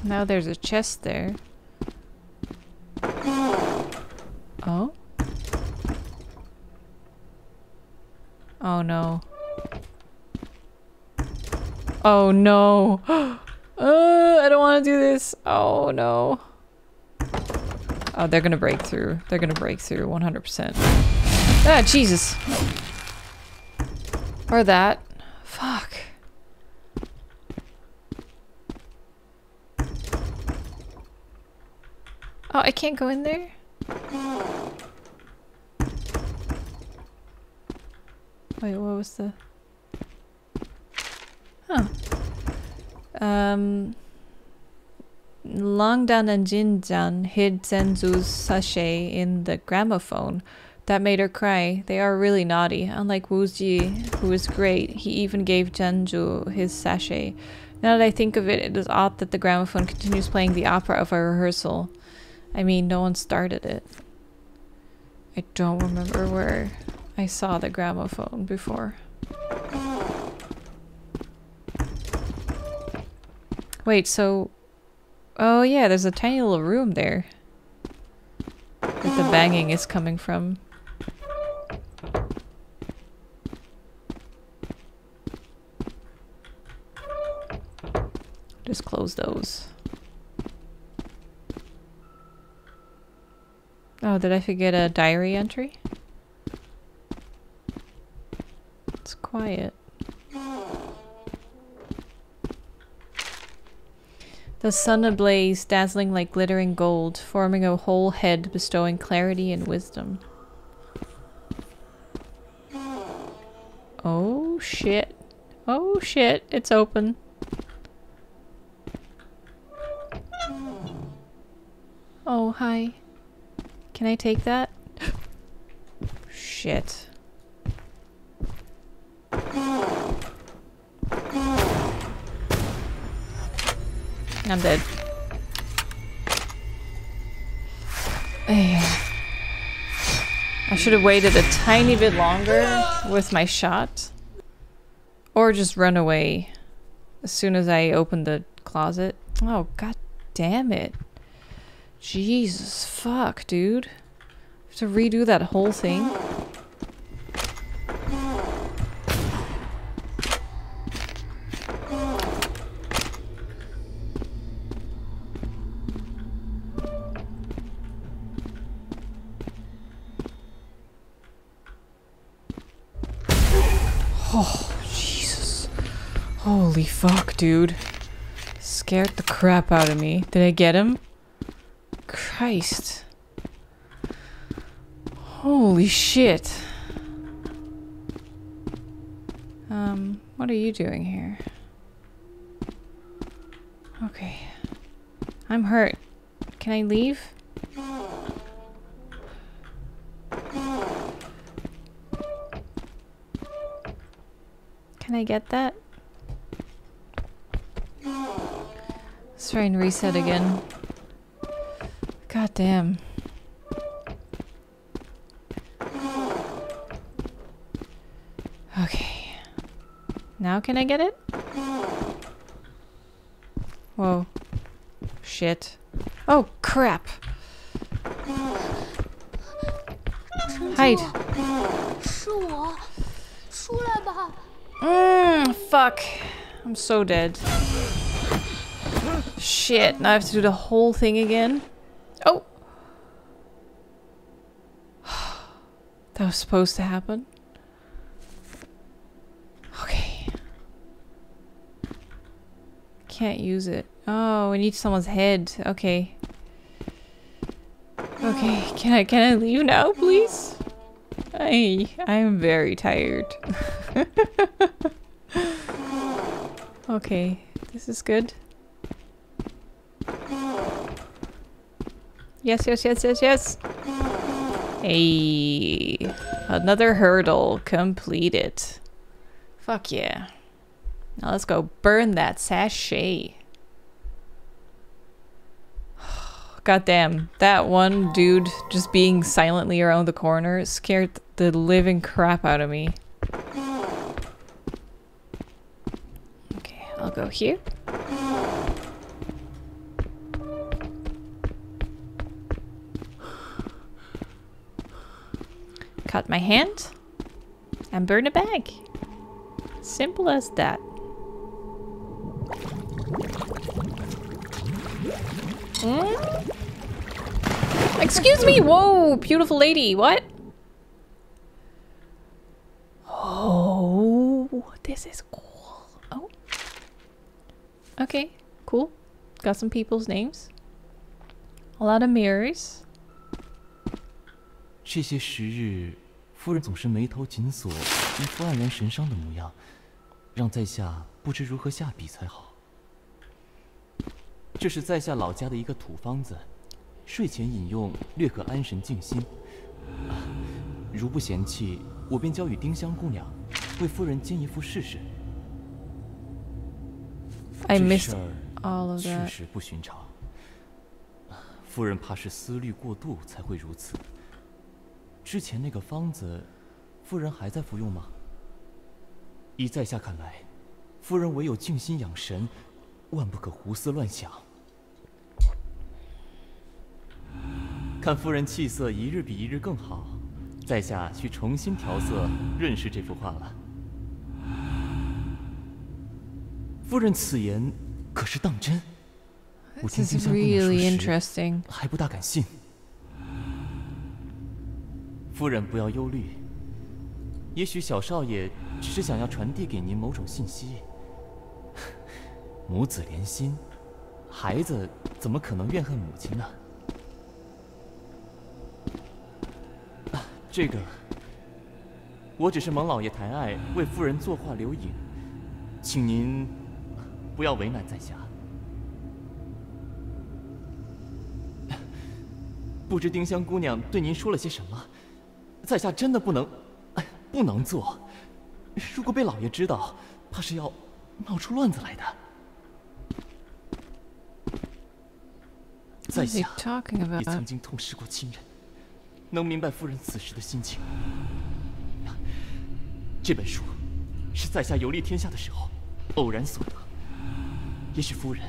Now there's a chest there. Oh no. Oh no. uh, I don't want to do this. Oh no. Oh, they're gonna break through. They're gonna break through 100%. Ah, Jesus. Or that. Fuck. Oh, I can't go in there? Wait, what was the... Huh. Um... Longdan and Jinjan hid Zenzu's sachet in the gramophone. That made her cry. They are really naughty. Unlike Wu Wuji, who is great, he even gave Genju his sachet. Now that I think of it, it is odd that the gramophone continues playing the opera of our rehearsal. I mean, no one started it. I don't remember where I saw the gramophone before. Wait, so... Oh yeah, there's a tiny little room there. That the banging is coming from. Just close those. Oh, did I forget a diary entry? It's quiet. The sun ablaze, dazzling like glittering gold, forming a whole head, bestowing clarity and wisdom. Oh shit. Oh shit, it's open. Oh, hi. Can I take that? shit. I'm dead. I should have waited a tiny bit longer with my shot. Or just run away as soon as I open the closet. Oh, god damn it. Jesus fuck, dude. I have to redo that whole thing. Oh, Jesus. Holy fuck, dude. Scared the crap out of me. Did I get him? Christ. Holy shit. Um, what are you doing here? Okay. I'm hurt. Can I leave? Can I get that? Let's try and reset again. God damn. Okay. Now can I get it? Whoa. Shit. Oh, crap! Hide. Mmm, fuck. I'm so dead. Shit, now I have to do the whole thing again. Oh! That was supposed to happen. Okay. Can't use it. Oh, we need someone's head. Okay. Okay, can I can I leave now, please? I I'm very tired. okay, this is good. Yes, yes, yes, yes, yes. Hey, another hurdle completed. Fuck yeah. Now let's go burn that sachet. Goddamn, that one dude just being silently around the corner scared the living crap out of me. Okay, I'll go here. Cut my hand and burn a bag. Simple as that. Hmm? Excuse me! Whoa! Beautiful lady, what? Oh, this is cool. Oh. Okay, cool. Got some people's names. A lot of mirrors. 这些时日， 夫人总是眉头紧锁，一副黯然神伤的模样，让在下不知如何下笔才好。这是在下老家的一个土方子，睡前饮用略可安神静心。啊，如不嫌弃，我便交与丁香姑娘，为夫人煎一副试试。Missed 事儿 all of 确.实不寻常。夫人怕是思虑过度才会如此。之前那个方子，夫人还在服用吗？依在下看来，夫人唯有静心养神，万不可胡思乱想。看夫人气色一日比一日更好，在下需重新调色认识这幅画了。夫人此言可是当真？我听丁香姑娘说时.还不大敢信。夫人不要忧虑，也许小少爷只是想要传递给您某种信息。母子连心，孩子怎么可能怨恨母亲呢？这个，我只是蒙老爷抬爱，为夫人作画留影，请您不要为难在下。不知丁香姑娘对您说了些什么，在下真的不能，哎，不能做。如果被老爷知道，怕是要闹出乱子来的。在下也曾经痛失过亲人，能明白夫人此时的心情。这本书是在下游历天下的时候偶然所得，也许夫人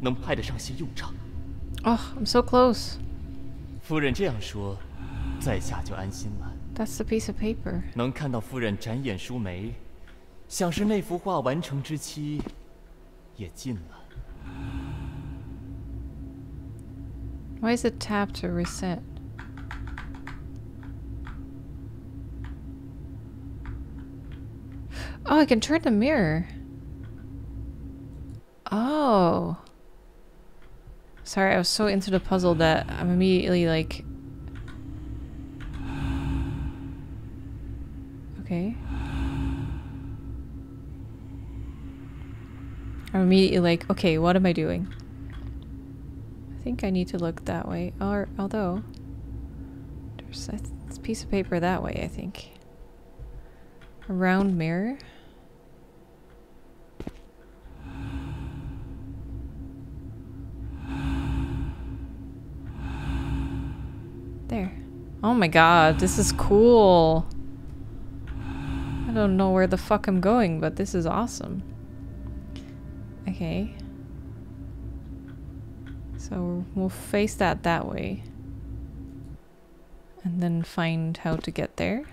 能派得上些用场。Oh, I'm so close. 夫人这样说，在下就安心了。 That's the piece of paper. 能看到夫人展眼舒眉，想是那幅画完成之期也近了。 Why is it tap to reset? Oh, I can turn the mirror. Oh. Sorry, I was so into the puzzle that I'm immediately like. Okay. I'm immediately like, okay, what am I doing? I think I need to look that way. Or although there's a piece of paper that way, I think. A round mirror. There. Oh my god, this is cool. I don't know where the fuck I'm going, but this is awesome. Okay. So we'll face that that way. And then find how to get there.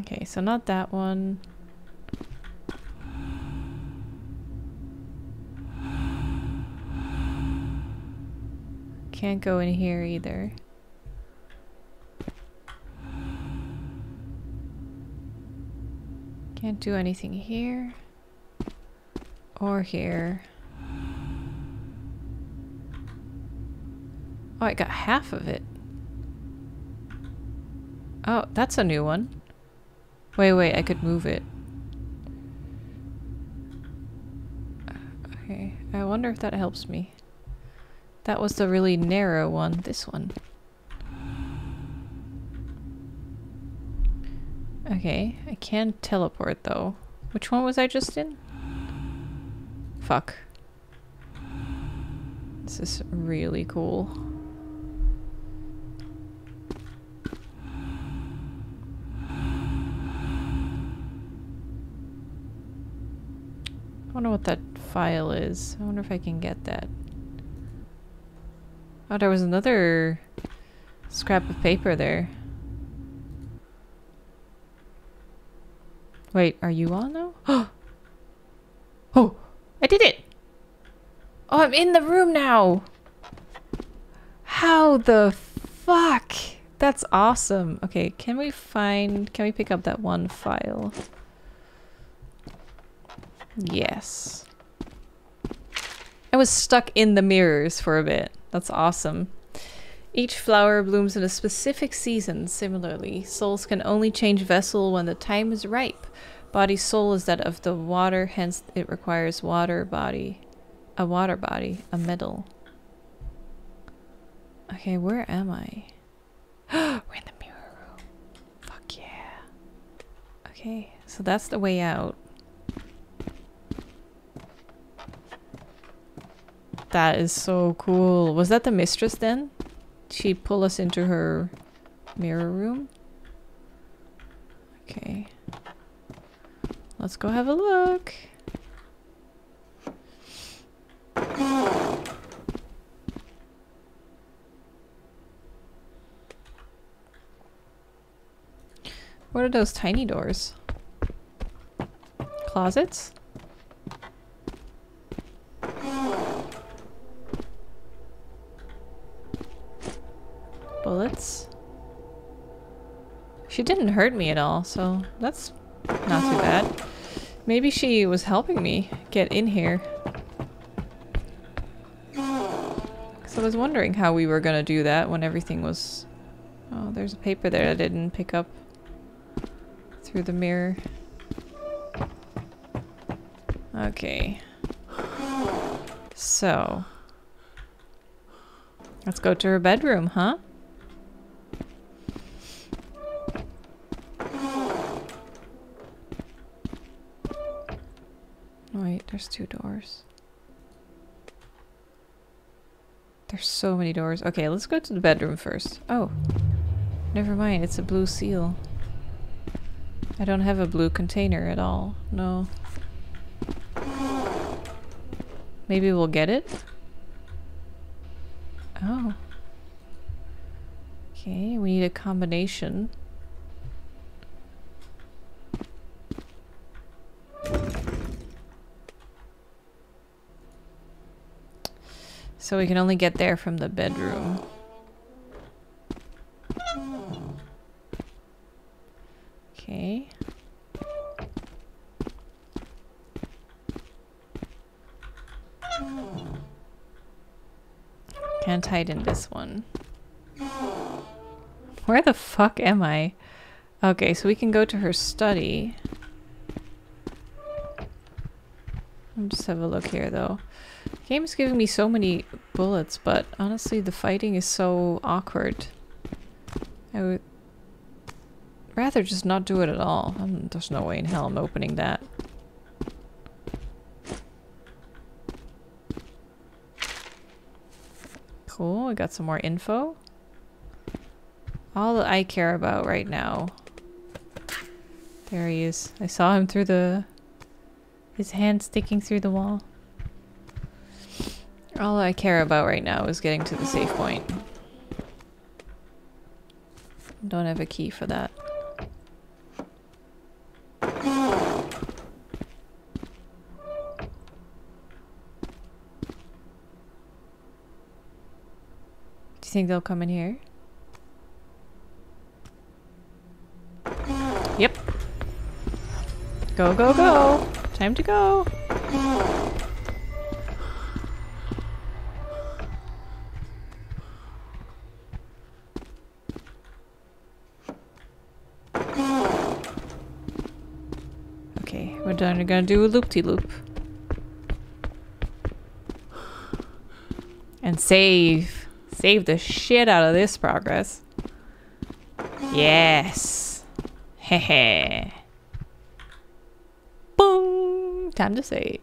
Okay, so not that one. Can't go in here either. Can't do anything here. Or here. Oh, I got half of it. Oh, that's a new one. Wait, wait, I could move it. Okay, I wonder if that helps me. That was the really narrow one. This one. Okay, I can teleport though. Which one was I just in? Fuck. This is really cool. I wonder what that file is. I wonder if I can get that. Oh, there was another scrap of paper there. Wait, are you on now? oh, I did it! Oh, I'm in the room now! How the fuck? That's awesome. Okay, can we find... Can we pick up that one file? Yes. I was stuck in the mirrors for a bit. That's awesome. Each flower blooms in a specific season. Similarly, souls can only change vessel when the time is ripe. Body soul is that of the water, hence it requires water body. A water body, a metal. Okay, where am I? We're in the mirror room. Fuck yeah. Okay, so that's the way out. That is so cool. Was that the mistress then? She pull us into her mirror room? Okay. Let's go have a look. What are those tiny doors? Closets? Bullets? She didn't hurt me at all, so that's not too bad. Maybe she was helping me get in here. So I was wondering how we were gonna do that when everything was... Oh, there's a paper there I didn't pick up through the mirror. Okay. So... Let's go to her bedroom, huh? There's two doors. There's so many doors. Okay, let's go to the bedroom first. Oh. Never mind, it's a blue seal. I don't have a blue container at all. No. Maybe we'll get it? Oh. Okay, we need a combination. So we can only get there from the bedroom. Okay. Can't hide in this one. Where the fuck am I? Okay, so we can go to her study. I'll just have a look here though. Game's giving me so many bullets, but honestly the fighting is so awkward. I would rather just not do it at all. Um, there's no way in hell I'm opening that. Cool, I got some more info. All that I care about right now. There he is. I saw him through the... His hand sticking through the wall. All I care about right now is getting to the safe point. Don't have a key for that. Do you think they'll come in here? Yep. Go, go, go! Time to go! We're gonna do a loop-de-loop. And save. Save the shit out of this progress. Yes. Hehe. Boom! Time to save.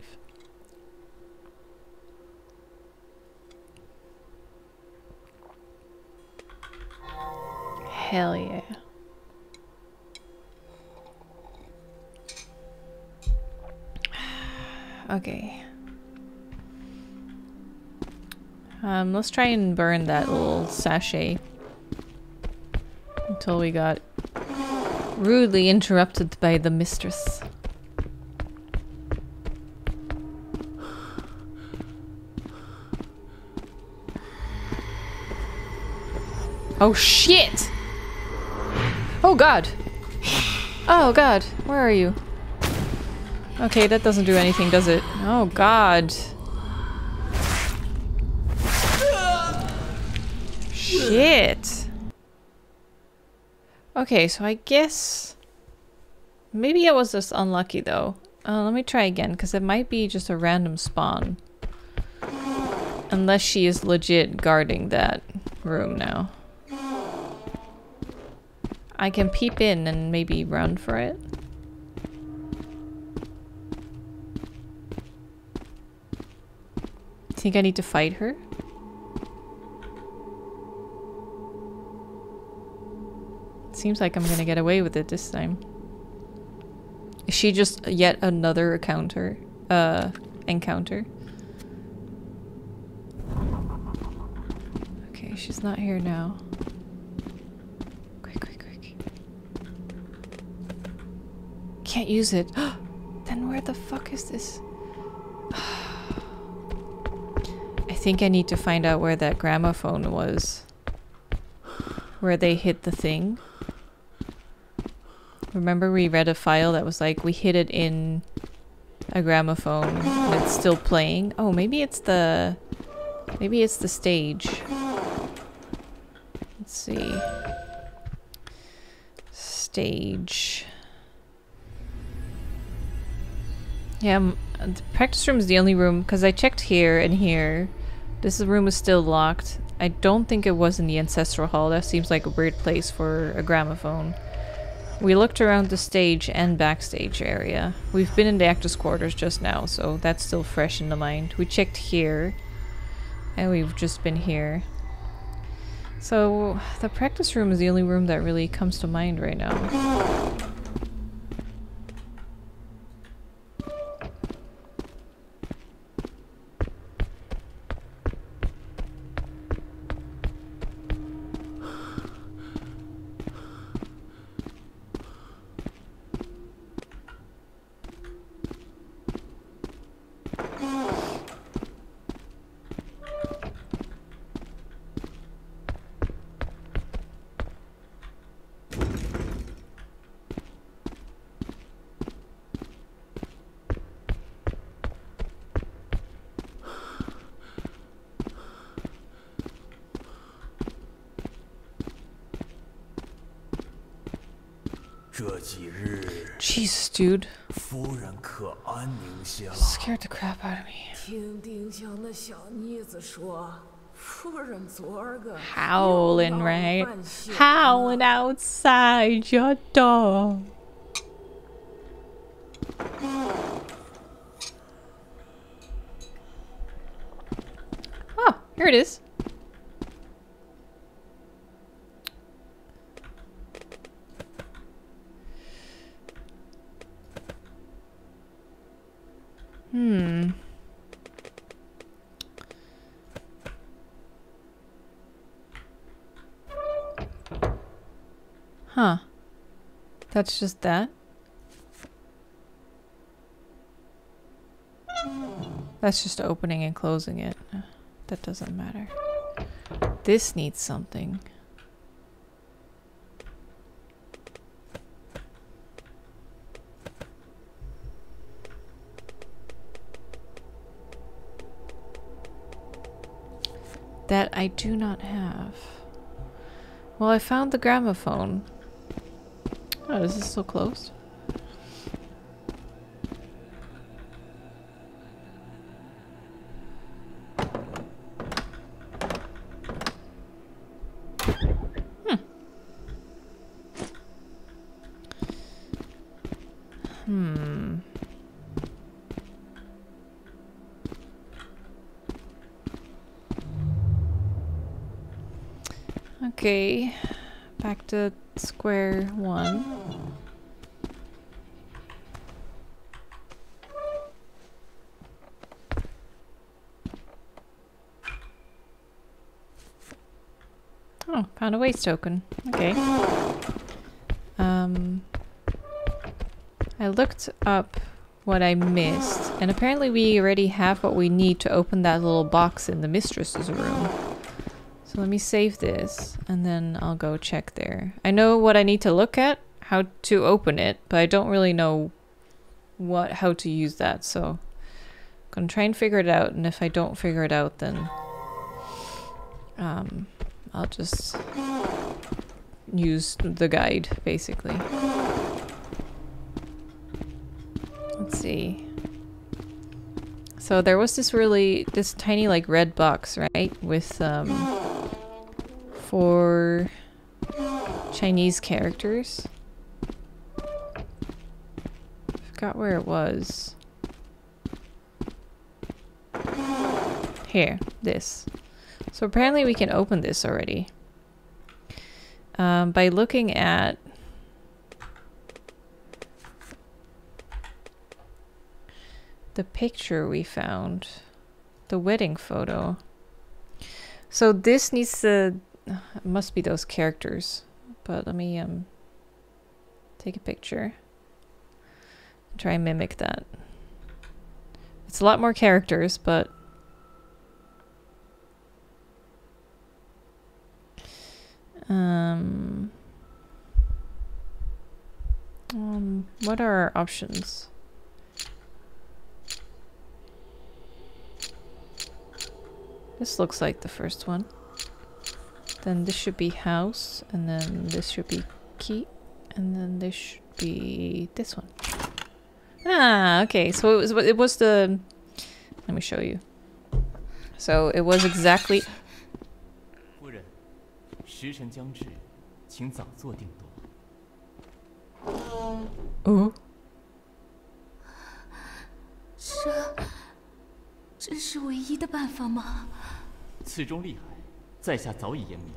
Hell yeah. Okay. Um, let's try and burn that little sachet. Until we got rudely interrupted by the mistress. Oh shit! Oh god! Oh god, where are you? Okay, that doesn't do anything, does it? Oh god. Shit. Okay, so I guess... Maybe I was just unlucky though. Uh, let me try again, because it might be just a random spawn. Unless she is legit guarding that room now. I can peep in and maybe run for it. Think I need to fight her? Seems like I'm gonna get away with it this time. Is she just yet another encounter? Uh, encounter? Okay, she's not here now. Quick, quick, quick. Can't use it. then where the fuck is this? I think I need to find out where that gramophone was. Where they hit the thing. Remember we read a file that was like we hid it in a gramophone and it's still playing. Oh, maybe it's the maybe it's the stage. Let's see. Stage. Yeah, the practice room is the only room because I checked here and here. This room is still locked. I don't think it was in the ancestral hall. That seems like a weird place for a gramophone. We looked around the stage and backstage area. We've been in the actors' quarters just now, so that's still fresh in the mind. We checked here, and we've just been here. So, the practice room is the only room that really comes to mind right now. Scared the crap out of me. 听丁香那小妮子说，夫人昨儿个 Howling, 又闹 right? 半宿 Howling outside your door. Oh, here it is. Hmm. Huh. That's just that? That's just opening and closing it. That doesn't matter. This needs something. That I do not have. Well, I found the gramophone. Oh, this is still closed? Hmm. Hmm. Okay, back to square one. Oh, found a waste token. Okay. Um, I looked up what I missed, and apparently we already have what we need to open that little box in the mistress's room. So let me save this, and then I'll go check there. I know what I need to look at, how to open it, but I don't really know what how to use that, so I'm gonna try and figure it out, and if I don't figure it out, then um, I'll just use the guide, basically. Let's see. So there was this really, this tiny like red box, right? With, um, for Chinese characters. I Forgot where it was. Here, this. So apparently we can open this already. Um, by looking at the picture we found, the wedding photo. So this needs to it must be those characters. But let me um take a picture. And Try and mimic that. It's a lot more characters, but um What are our options? This looks like the first one. Then this should be house, and then this should be key, and then this should be this one. Ah, okay. So it was it was the. Let me show you. So it was exactly 夫人，时辰将至，请早做定夺。 oh 这，这是唯一的办法吗？此中厉害， 在下早已言明。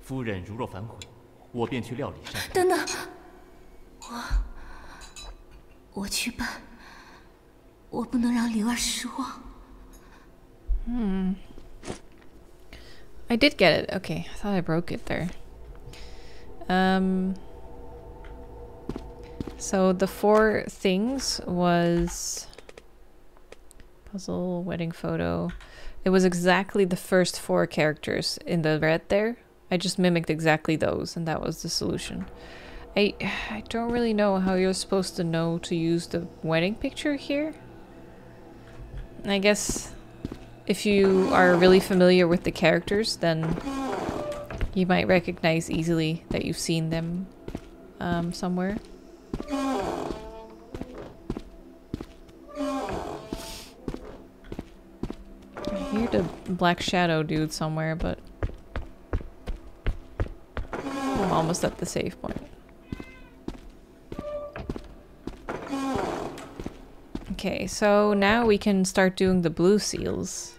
夫人如若反悔，我便去料理善后。等等，我，我去办，我不能让灵儿失望。 I did get it. Okay, I thought I broke it there. Um. So the four things was puzzle, wedding photo. It was exactly the first four characters in the red there. I just mimicked exactly those, and that was the solution. I I don't really know how you're supposed to know to use the wedding picture here. I guess if you are really familiar with the characters, then you might recognize easily that you've seen them um, somewhere. I hear the black shadow dude somewhere, but I'm almost at the save point. Okay, so now we can start doing the blue seals.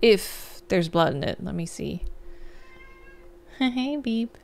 If there's blood in it. Let me see. hey, beep.